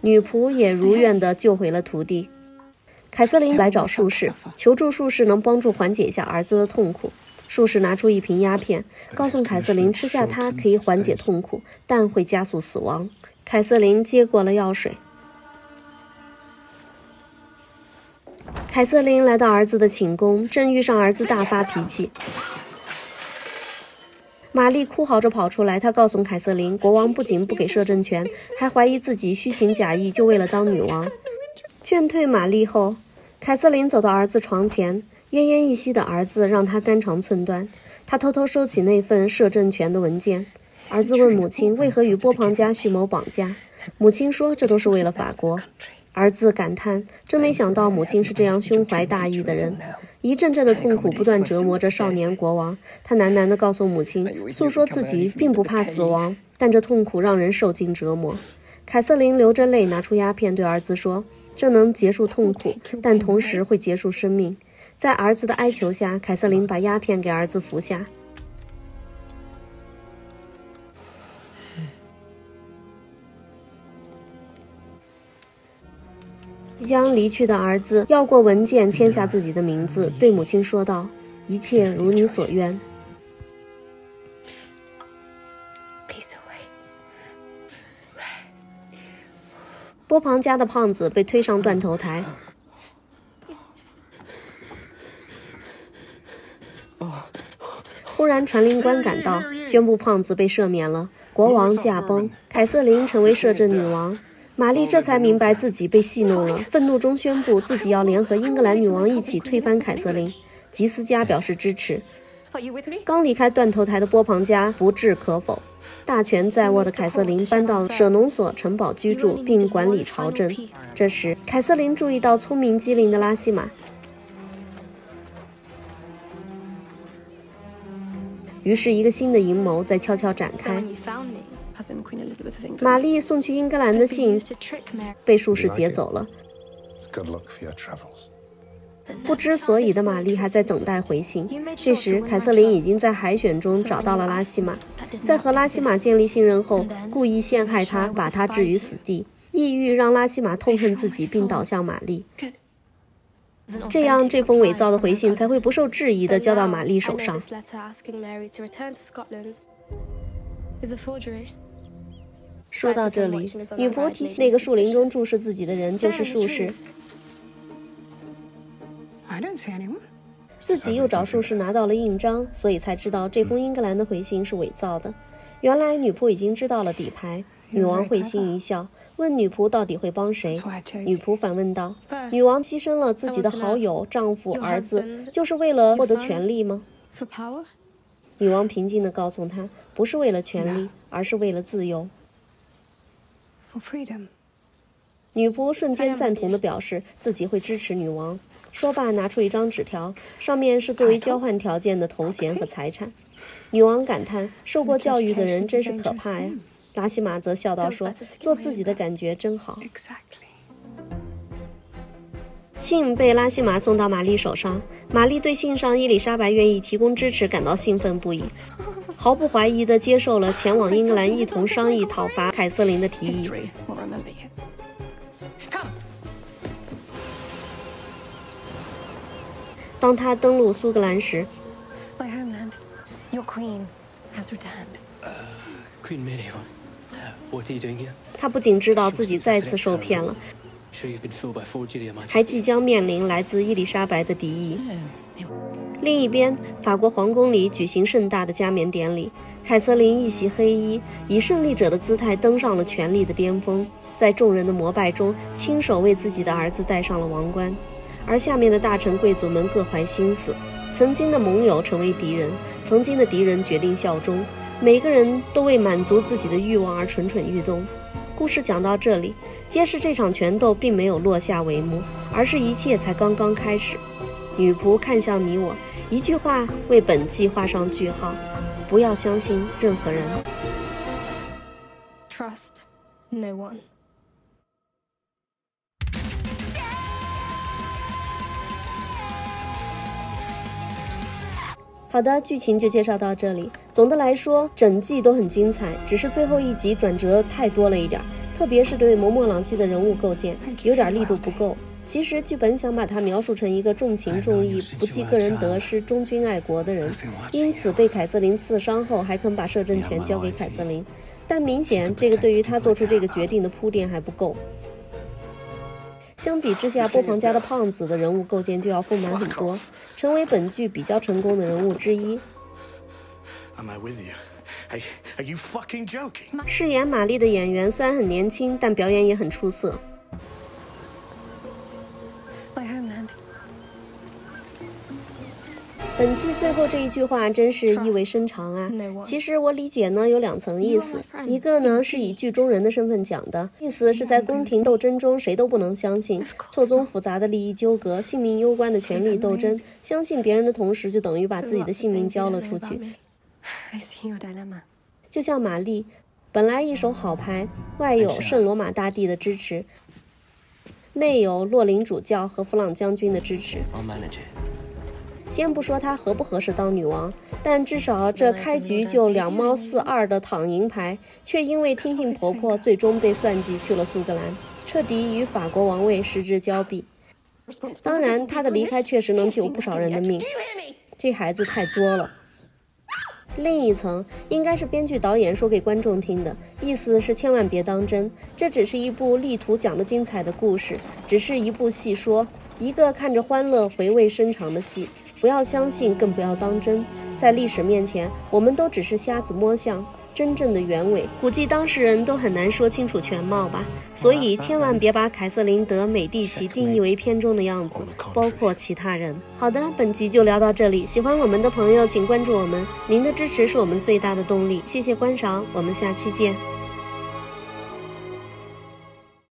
女仆也如愿地救回了徒弟。凯瑟琳来找术士，求助术士能帮助缓解一下儿子的痛苦。术士拿出一瓶鸦片，告诉凯瑟琳吃下它可以缓解痛苦，但会加速死亡。凯瑟琳接过了药水。凯瑟琳来到儿子的寝宫，正遇上儿子大发脾气。玛丽哭嚎着跑出来，她告诉凯瑟琳，国王不仅不给摄政权，还怀疑自己虚情假意，就为了当女王。劝退玛丽后，凯瑟琳走到儿子床前，奄奄一息的儿子让她肝肠寸断。她偷偷收起那份摄政权的文件。儿子问母亲为何与波旁家蓄谋绑架，母亲说这都是为了法国。儿子感叹：“真没想到母亲是这样胸怀大义的人。”一阵阵的痛苦不断折磨着少年国王。他喃喃地告诉母亲，诉说自己并不怕死亡，但这痛苦让人受尽折磨。凯瑟琳流着泪拿出鸦片，对儿子说：“这能结束痛苦，但同时会结束生命。”在儿子的哀求下，凯瑟琳把鸦片给儿子服下。即将离去的儿子要过文件，签下自己的名字，对母亲说道：“一切如你所愿。”波旁家的胖子被推上断头台。忽然，传令官赶到，宣布胖子被赦免了，国王驾崩，凯瑟琳成为摄政女王。玛丽这才明白自己被戏弄了，愤怒中宣布自己要联合英格兰女王一起推翻凯瑟琳。吉斯加表示支持。刚离开断头台的波旁家不置可否。大权在握的凯瑟琳搬到舍农索城堡居住，并管理朝政。这时，凯瑟琳注意到聪明机灵的拉西玛，于是一个新的阴谋在悄悄展开。玛丽送去英格兰的信被术士劫走了。不知所以的玛丽还在等待回信。这时，凯瑟琳已经在海选中找到了拉西玛，在和拉西玛建立信任后，故意陷害他，把他置于死地，意欲让拉西玛痛恨自己并倒向玛丽。这样，这封伪造的回信才会不受质疑地交到玛丽手上。说到这里，女仆提起那个树林中注视自己的人就是术士。自己又找术士拿到了印章，所以才知道这封英格兰的回信是伪造的。原来女仆已经知道了底牌。女王会心一笑，问女仆到底会帮谁。女仆反问道：“女王牺牲了自己的好友、丈夫、儿子，就是为了获得权力吗？”女王平静地告诉他：“不是为了权力，而是为了自由。” freedom。女仆瞬间赞同地表示自己会支持女王。说罢，拿出一张纸条，上面是作为交换条件的头衔和财产。女王感叹：“受过教育的人真是可怕呀。”拉西玛则笑道：“说做自己的感觉真好。”信被拉西玛送到玛丽手上，玛丽对信上伊丽莎白愿意提供支持感到兴奋不已，毫不怀疑地接受了前往英格兰一同商议讨伐凯瑟琳的提议。当他登陆苏格兰时，My homeland, your queen has returned. Queen Mary, what are you doing here? 他不仅知道自己再次受骗了，还即将面临来自伊丽莎白的敌意。另一边，法国皇宫里举行盛大的加冕典礼，凯瑟琳一袭黑衣，以胜利者的姿态登上了权力的巅峰，在众人的膜拜中，亲手为自己的儿子戴上了王冠。而下面的大臣贵族们各怀心思，曾经的盟友成为敌人，曾经的敌人决定效忠，每个人都为满足自己的欲望而蠢蠢欲动。故事讲到这里揭示这场拳斗并没有落下帷幕而是一切才刚刚开始。女仆看向你我一句话为本季画上句号不要相信任何人。Trust no one. 好的剧情就介绍到这里。总的来说，整季都很精彩，只是最后一集转折太多了一点，特别是对蒙莫朗西的人物构建有点力度不够。其实剧本想把他描述成一个重情重义、不计个人得失、忠君爱国的人，因此被凯瑟琳刺伤后还肯把摄政权交给凯瑟琳。但明显，这个对于他做出这个决定的铺垫还不够。相比之下，波旁家的胖子的人物构建就要丰满很多，成为本剧比较成功的人物之一。饰演玛丽的演员虽然很年轻，但表演也很出色。本季最后这一句话真是意味深长啊！其实我理解呢有两层意思，一个呢是以剧中人的身份讲的，意思是在宫廷斗争中谁都不能相信，错综复杂的利益纠葛、性命攸关的权力斗争，相信别人的同时就等于把自己的性命交了出去。就像玛丽，本来一手好牌，外有圣罗马大帝的支持，内有洛林主教和弗朗将军的支持。先不说她合不合适当女王，但至少这开局就两猫四二的躺赢牌，却因为听信婆婆，最终被算计去了苏格兰，彻底与法国王位失之交臂。当然，她的离开确实能救不少人的命。这孩子太作了。另一层应该是编剧导演说给观众听的，意思是千万别当真，这只是一部力图讲的精彩的故事，只是一部戏说，一个看着欢乐、回味深长的戏。不要相信，更不要当真。在历史面前，我们都只是瞎子摸象，真正的原委，估计当事人都很难说清楚全貌吧。所以，千万别把凯瑟琳德美第奇定义为片中的样子，包括其他人。好的，本集就聊到这里。喜欢我们的朋友，请关注我们，您的支持是我们最大的动力。谢谢观赏，我们下期见。